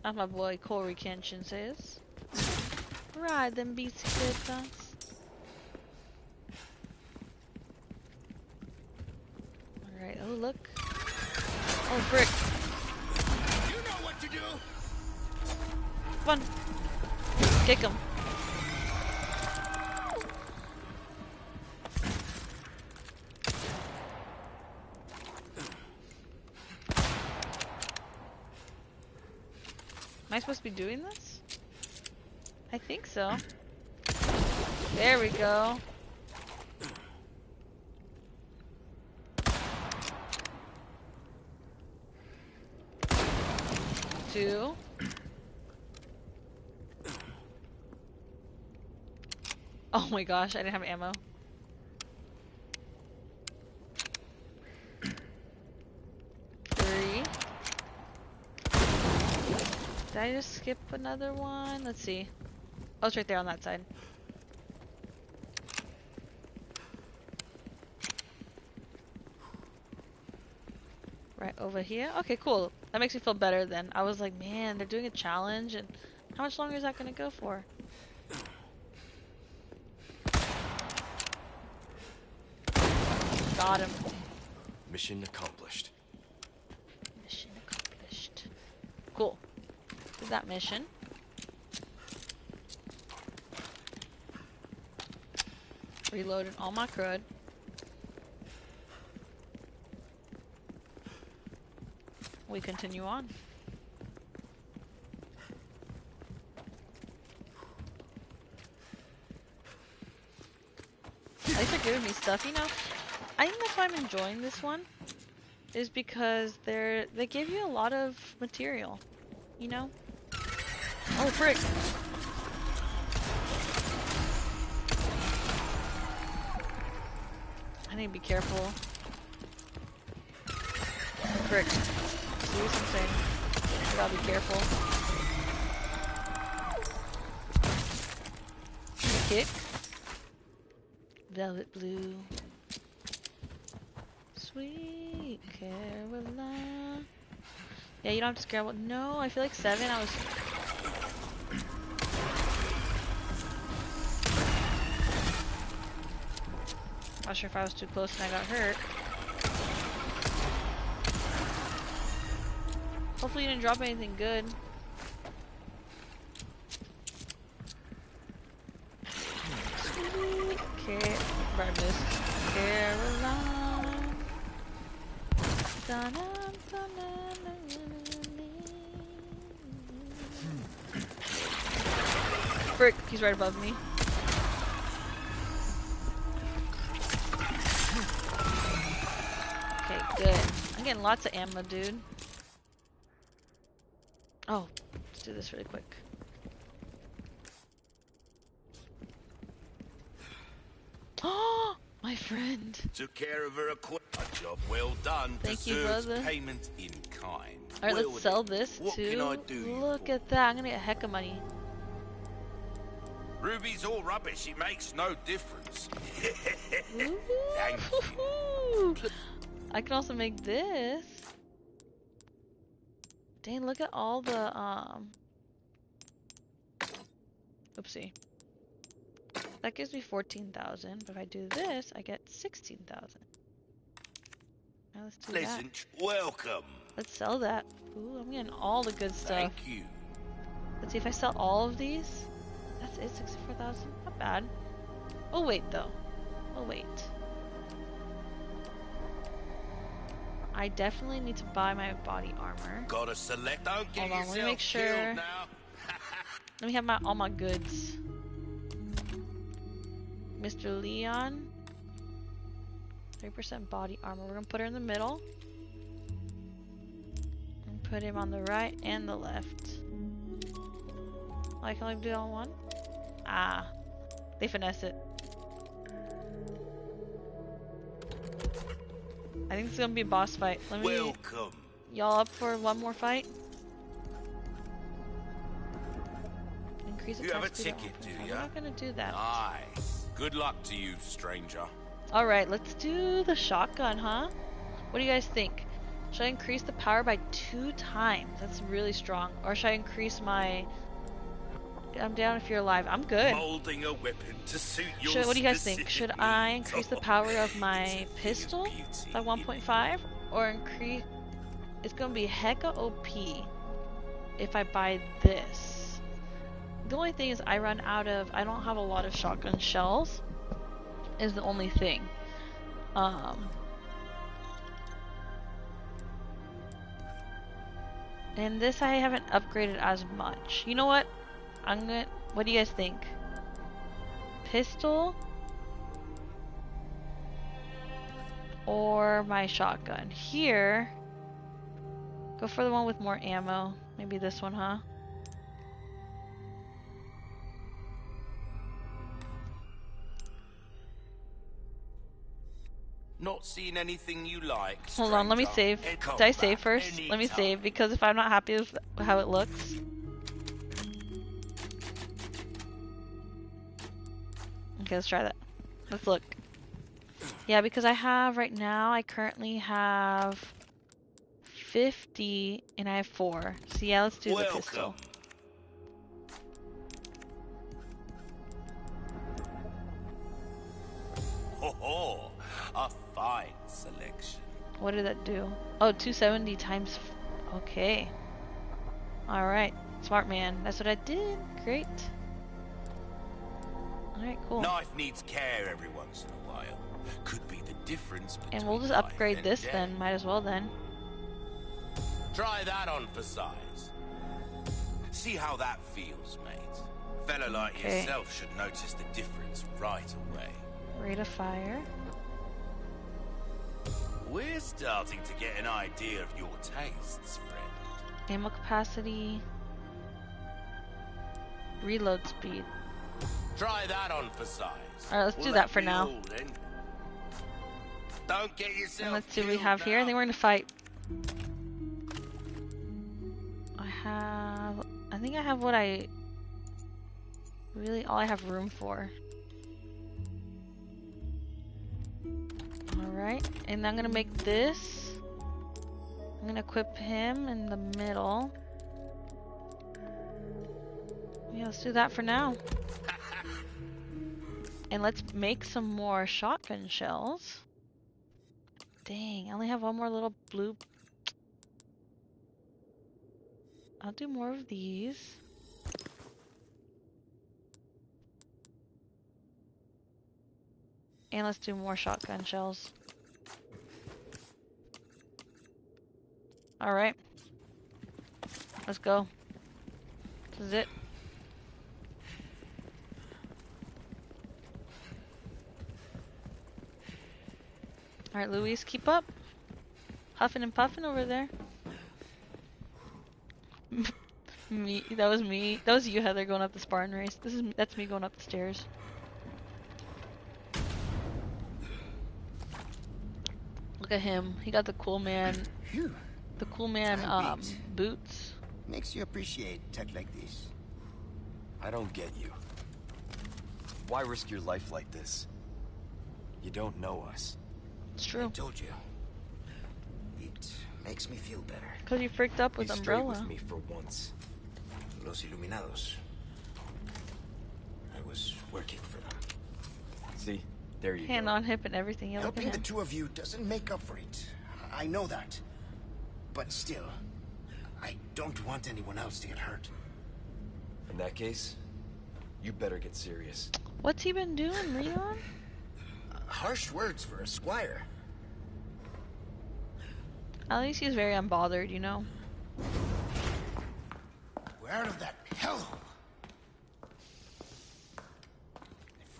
That's my boy Cory Kenshin says. Ride them bicicletas. Alright, oh look. Oh frick. Come on. Kick him. Am I supposed to be doing this? I think so. There we go. Two. Oh my gosh, I didn't have ammo. Three. Did I just skip another one? Let's see. Oh, it's right there on that side. Right over here? Okay, cool. That makes me feel better then. I was like, man, they're doing a challenge and how much longer is that going to go for? Got him. Mission accomplished. Mission accomplished. Cool. Did that mission. Reloaded all my crud. We continue on. At least they're giving me stuff, you know. I think that's why I'm enjoying this one. Is because they're they give you a lot of material, you know. Oh frick! I need to be careful. Frick! What I'm? I gotta be careful. Kick. Velvet blue. Sweet Caroline. Yeah, you don't have to scramble. No, I feel like seven. I was. Not sure if I was too close and I got hurt. Hopefully you didn't drop anything good. Sweet Car- Right, miss. Caroline. Dun-dun, dun-dun-dun-dun-dun. Frick, he's right above me. Okay, good. I'm getting lots of ammo, dude. Oh, let's do this really quick. Oh, my friend. Took care of her equipment. A job well done. Thank you, Deserves brother. payment in kind. Alright, Well, let's sell this what too. can I do you Look at that. I'm gonna get a heck of money. Ruby's all rubbish. It makes no difference. Thank I can also make this. Dang, look at all the, um... Oopsie. That gives me 14,000, but if I do this, I get 16,000. Now let's do Listen, that. welcome. Let's sell that. Ooh, I'm getting all the good stuff. Thank you. Let's see if I sell all of these. That's it, 64,000. Not bad. Oh wait though. Oh wait. I definitely need to buy my body armor. Gotta select. Don't get Hold on, let me make sure. now. Let me have my all my goods. Mr. Leon. 3% body armor. We're gonna put her in the middle. And put him on the right and the left. Oh, I can only do it on one? Ah. They finesse it. I think it's gonna be a boss fight. Let me Welcome. y'all up for one more fight? Increase You have a ticket, do 1.5. ya? We're not gonna do that. Nice. Good luck to you, stranger. Alright, let's do the shotgun, huh? What do you guys think? Should I increase the power by two times? That's really strong. Or should I increase my... I'm down if you're alive. I'm good. Molding a weapon to suit your Should, what do you guys think? Should I increase the Oh, power of my a thing of pistol by 1.5? Or increase... It's gonna be hecka OP if I buy this. The only thing is I run out of... I don't have a lot of shotgun shells. Is the only thing. Um... And this I haven't upgraded as much. You know what? I'm gonna... What do you guys think? Pistol? Or my shotgun? Here... Go for the one with more ammo. Maybe this one, huh? Not seeing anything you like. Hold on, let me save. Did I save first? Let me save because if I'm not happy with how it looks. Okay, let's try that. Let's look. Yeah, because I have right now, I currently have 50 and I have 4. So yeah, let's do the pistol. Welcome. Ho ho, a fine selection. What did that do? Oh, 270 times. f- Okay. Alright. Smart man. That's what I did. Great. Alright, cool. Knife needs care every once in a while. Could be the difference between and we'll just upgrade this death. then. Might as well then. Try that on for size. See how that feels, mate. Fella like Okay. yourself should notice the difference right away. Rate of fire. We're starting to get an idea of your tastes, friend. Ammo capacity. Reload speed. Try that on for size. Alright, let's do that for now. Don't get yourself And let's see what we have here. I think we're gonna fight. I have. I think I have what I. Really, all I have room for. Alright, and I'm gonna make this. I'm gonna equip him in the middle. Yeah, let's do that for now. And let's make some more shotgun shells. Dang, I only have one more little blue. I'll do more of these. And let's do more shotgun shells. Alright. Let's go. This is it. Alright, Luis, keep up. Huffing and puffing over there. me, that was me. That was you, Heather, going up the Spartan race. This is that's me going up the stairs. Look at him. He got the cool man The cool man um, boots. Makes you appreciate tech like this. I don't get you. Why risk your life like this? You don't know us. It's true. I told you. It makes me feel better. Cause you freaked up Be with straight Umbrella. with me for once. Los Iluminados. I was working for them. See? There you Hand go. on hip and everything. Yeah, look at Helping the two of you doesn't make up for it. I know that. But still, I don't want anyone else to get hurt. In that case, you better get serious. What's he been doing, Leon? Harsh words for a squire. At least he's very unbothered, you know. We're out of that hellhole.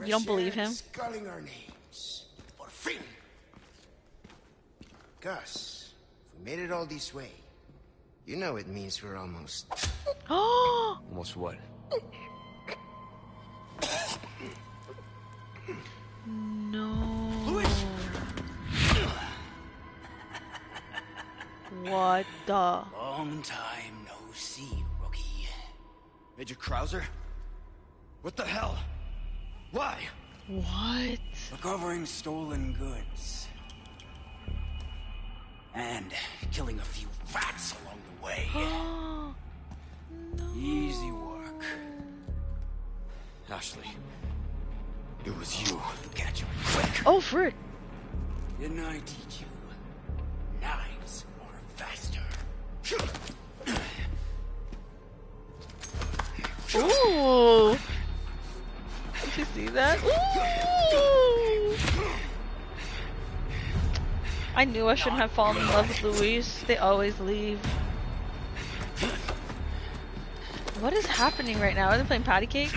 You don't believe him? Sculling our names. For free. Gus, if we made it all this way, you know it means we're almost. Oh, Almost what? no. Luis What the? Long time no see, rookie. Major Krauser? What the hell? Why? What? Recovering stolen goods. And killing a few rats along the way. no. Easy work. Ashley. It was you. Catch him quick. Oh, frick. Didn't I teach you? Knives are faster. Ooh. Did you see that? Ooh. I knew I shouldn't have fallen in love with Luis. They always leave. What is happening right now? Are they playing patty cake?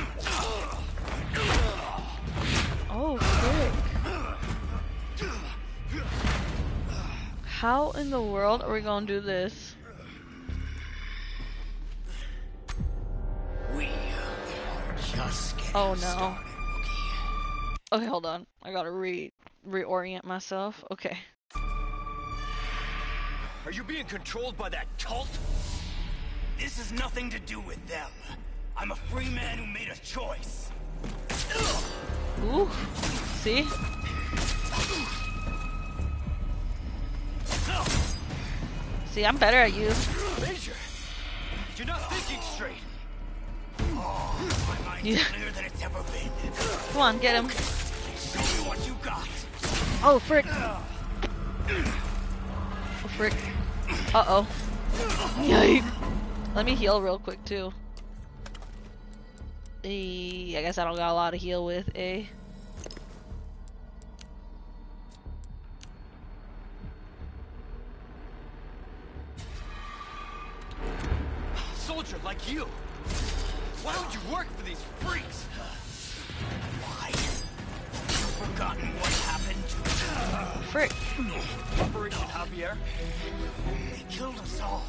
Oh, frick. How in the world are we gonna do this? We are just getting Oh, no. started, rookie. Okay, hold on. I gotta re reorient myself. Okay. Are you being controlled by that cult? This has nothing to do with them. I'm a free man who made a choice. Ooh. See? See, I'm better at you. Major! You're not thinking straight! My mind's Yeah. clearer than it's ever been. Come on, get him. Show me what you got. Oh, frick. Oh, frick. Uh-oh. Yikes. Let me heal real quick, too. Eh, I guess I don't got a lot to heal with, eh? Soldier like you! Why would you work for these freaks? Why? You've forgotten what happened to Frick. Operation Javier? They killed us all.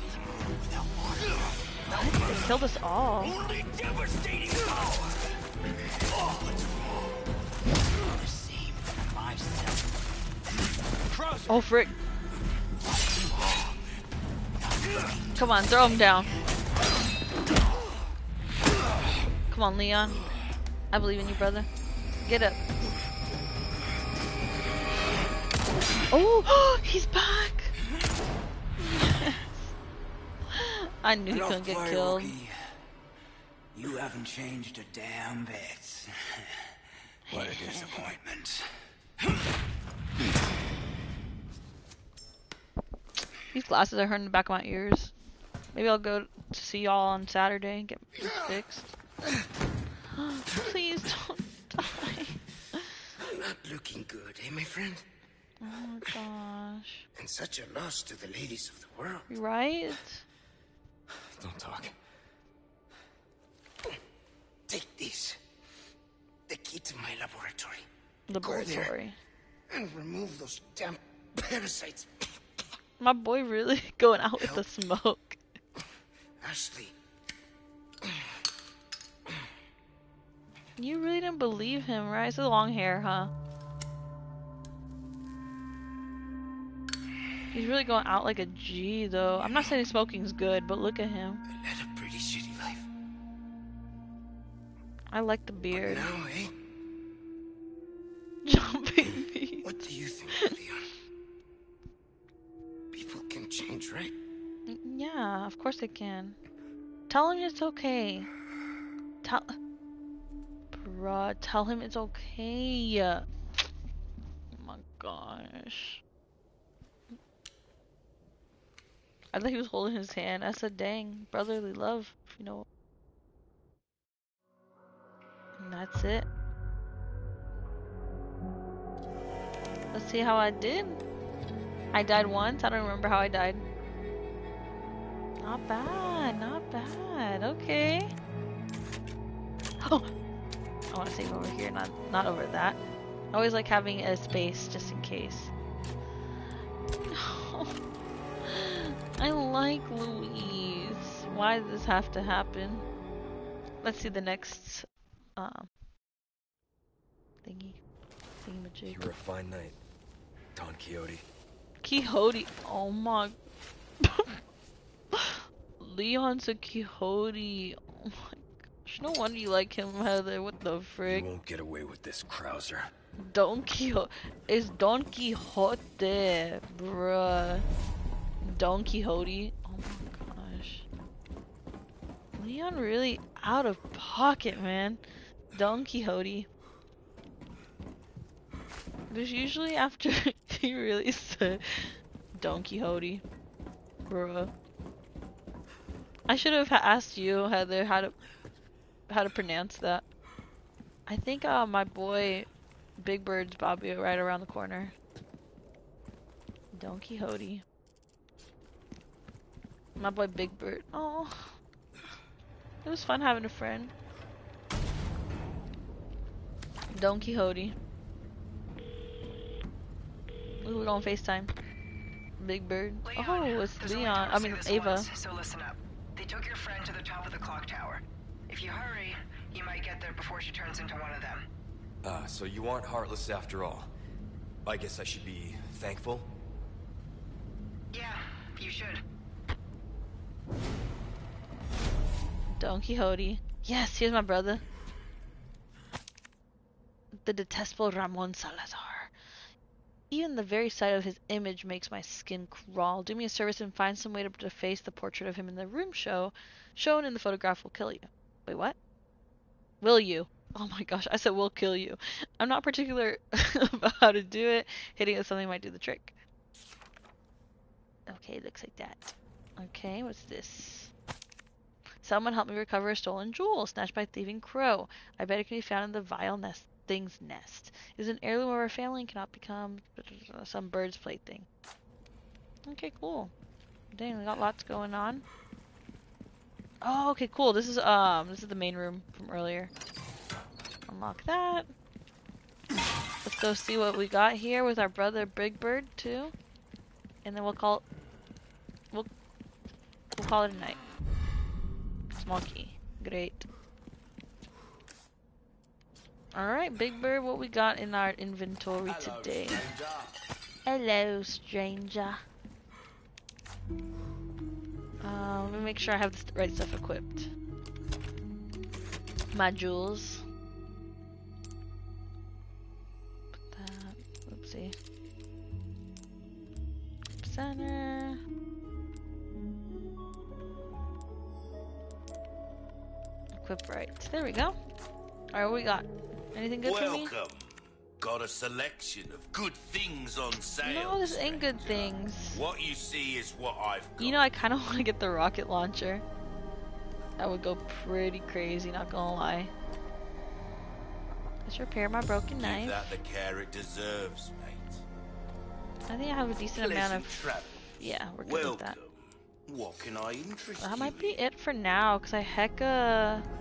Without warning. They killed us all. Oh, frick. Come on, throw him down. Come on, Leon. I believe in you, brother. Get up. Oh, he's back. I knew he couldn't get killed. Rookie. You haven't changed a damn bit. what a disappointment. These glasses are hurting the back of my ears. Maybe I'll go to see y'all on Saturday and get fixed. Please don't die. I'm Not looking good, eh, my friend? Oh my gosh. And such a loss to the ladies of the world. Right? Don't talk. Take this. The key to my laboratory. Laboratory. And remove those damn parasites. My boy really going out with the smoke. Ashley, You really didn't believe him, right? It's the long hair, huh? He's really going out like a G, though. I'm not saying smoking's good, but look at him. I led a pretty shitty life. I like the beard. Now, eh? Jumping me. What do you think, Leon? People can change, right? Yeah, of course they can. Tell him it's okay. Tell. Bruh, tell him it's okay. Oh my gosh. I thought he was holding his hand. I said, dang, brotherly love, you know. And that's it. Let's see how I did. I died once. I don't remember how I died. Not bad, not bad. Okay. Oh, I want to save over here, not not over that. I always like having a space just in case. Oh. I like Luis. Why does this have to happen? Let's see the next um thingy thingy You were a fine knight, Don Quixote. Quixote. Oh my. Leon's a Quixote. Oh my gosh. No wonder you like him, Heather. What the You frick? won't get away with this, Krauser. Don Quixote. It's Don Quixote, bruh. Don Quixote. Oh my gosh. Leon really out of pocket, man. Don Quixote. There's usually after he really said Don Quixote. Bruh. I should have asked you, Heather, how to how to pronounce that. I think uh, my boy Big Bird's Bobby right around the corner. Don Quixote. My boy Big Bird. Oh. It was fun having a friend. Don Quixote. Ooh, we're going FaceTime. Big Bird. Oh, it's There's only Leon. I mean, Ada. once, so listen up. They took your friend to the top of the clock tower. If you hurry, you might get there before she turns into one of them. Ah, so you aren't heartless after all. I guess I should be thankful? Yeah, you should. Don Quixote. Yes, here's my brother. The detestable Ramon Salazar. Even the very sight of his image makes my skin crawl. Do me a service and find some way to deface the portrait of him in the room show. Shown in the photograph will kill you. Wait, what? Will you? Oh my gosh, I said will kill you. I'm not particular about how to do it. Hitting it with something might do the trick. Okay, looks like that. Okay, what's this? Someone help me recover a stolen jewel snatched by thieving crow. I bet it can be found in the vile nest thing's nest. It is an heirloom of our family and cannot become some bird's plaything. Okay, cool. Dang, we got lots going on. Oh, okay, cool. This is um, this is the main room from earlier. Unlock that. Let's go see what we got here with our brother Big Bird too, and then we'll call we'll we'll call it a night. Small key. Great. Alright, Big Bird, what we got in our inventory today? Hello, stranger. Uh, let me make sure I have the right stuff equipped. My jewels. Put that. Oopsie. Center. Equip right. There we go. Alright, what we got? Anything good for me? Welcome. Got a selection of good things on sale. No, this ain't good things. What you see is what I've got. You know, I kind of want to get the rocket launcher. That would go pretty crazy, not gonna lie. Let's repair my broken Give knife. that the care it deserves, mate. I think I have a decent amount of. travel. Yeah, we're good Welcome. with that. What can I interest That you might be it for now, because I hecka. Uh,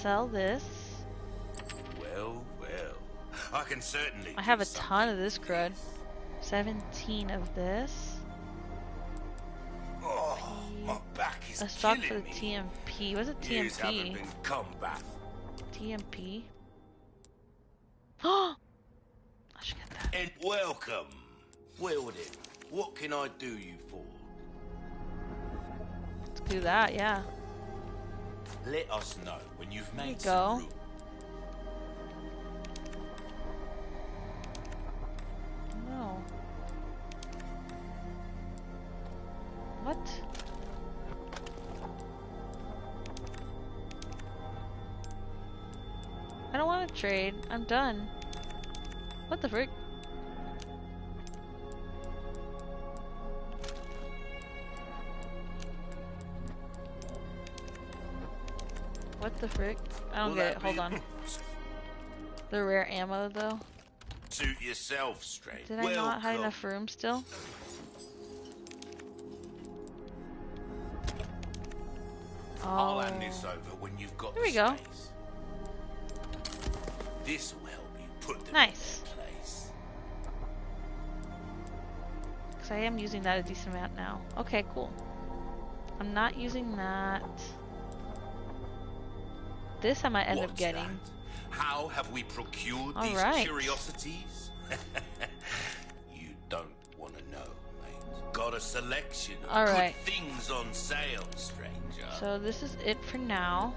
Sell this. Well, well. I can certainly. I have a ton of this crud. 17 of this. Oh, my back is A stock for the me. TMP. What's a TMP? been combat. TMP. Oh! I should get that. And welcome. Well then, what can I do you for? Let's do that, yeah. Let us know when you've you made go. some room. No. What? I don't want to trade. I'm done. What the frick? The frick? I don't Will get it. Hold on. The rare ammo, though. Suit yourself straight. Did I not have enough room still? I'll Oh. hand this over when you've got There the we go. space. This will help you put them Nice. in place. Because I am using that a decent amount now. Okay, cool. I'm not using that. This I might end up getting. that? How have we procured All these right. curiosities? you don't want to know, mate. Got a selection of All good right. things on sale, stranger. So this is it for now.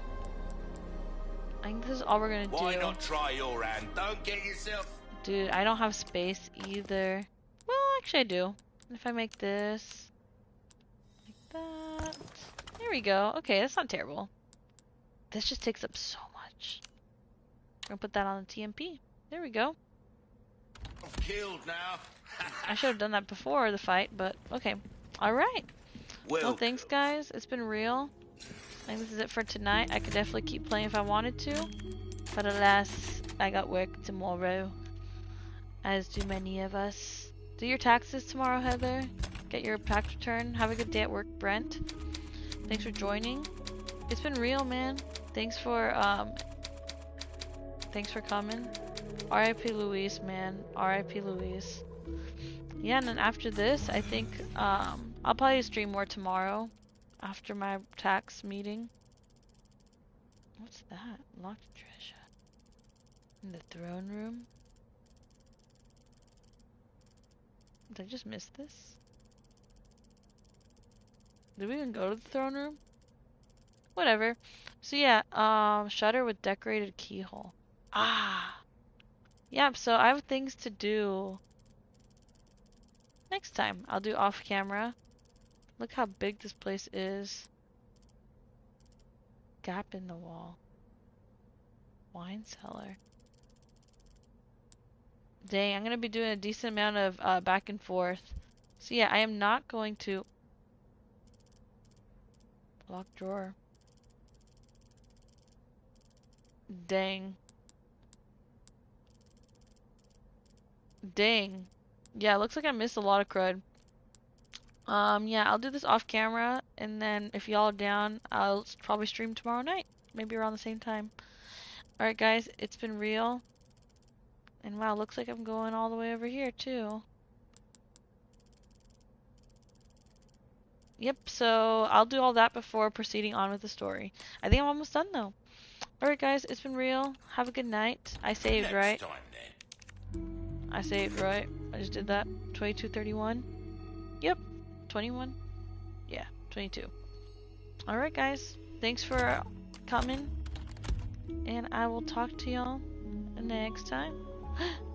I think this is all we're gonna Why do. not try your hand? Don't get yourself. Dude, I don't have space either. Well, actually I do. If I make this like that. There we go. Okay, that's not terrible. This just takes up so much. I'm gonna put that on the TMP. There we go. I'm killed now. I should have done that before the fight, but okay. Alright. Well, Well, thanks guys. It's been real. I think this is it for tonight. I could definitely keep playing if I wanted to. But alas, I got work tomorrow. As do many of us. Do your taxes tomorrow, Heather. Get your tax return. Have a good day at work, Brent. Thanks for joining. It's been real, man. Thanks for um Thanks for coming. R.I.P. Luis, man. R.I.P. Luis. Yeah, and then after this, I think um, I'll probably stream more tomorrow after my tax meeting. What's that? Locked treasure. In the throne room? Did I just miss this? Did we even go to the throne room? Whatever. So yeah, um, shutter with decorated keyhole. Ah. Yep, so I have things to do next time. I'll do off camera. Look how big this place is. Gap in the wall. Wine cellar. Dang, I'm gonna be doing a decent amount of uh, back and forth. So yeah, I am not going to lock drawer. Dang. Dang. Yeah, looks like I missed a lot of crud. Um, yeah, I'll do this off camera, and then if y'all are down, I'll probably stream tomorrow night. Maybe around the same time. Alright, guys, it's been real. And wow, looks like I'm going all the way over here, too. Yep, so I'll do all that before proceeding on with the story. I think I'm almost done, though. Alright, guys, it's been real. Have a good night. I saved, Next right? time then. I saved, right? I just did that. 2231? Yep. 21? Yeah, 22. Alright, guys. Thanks for coming. And I will talk to y'all next time.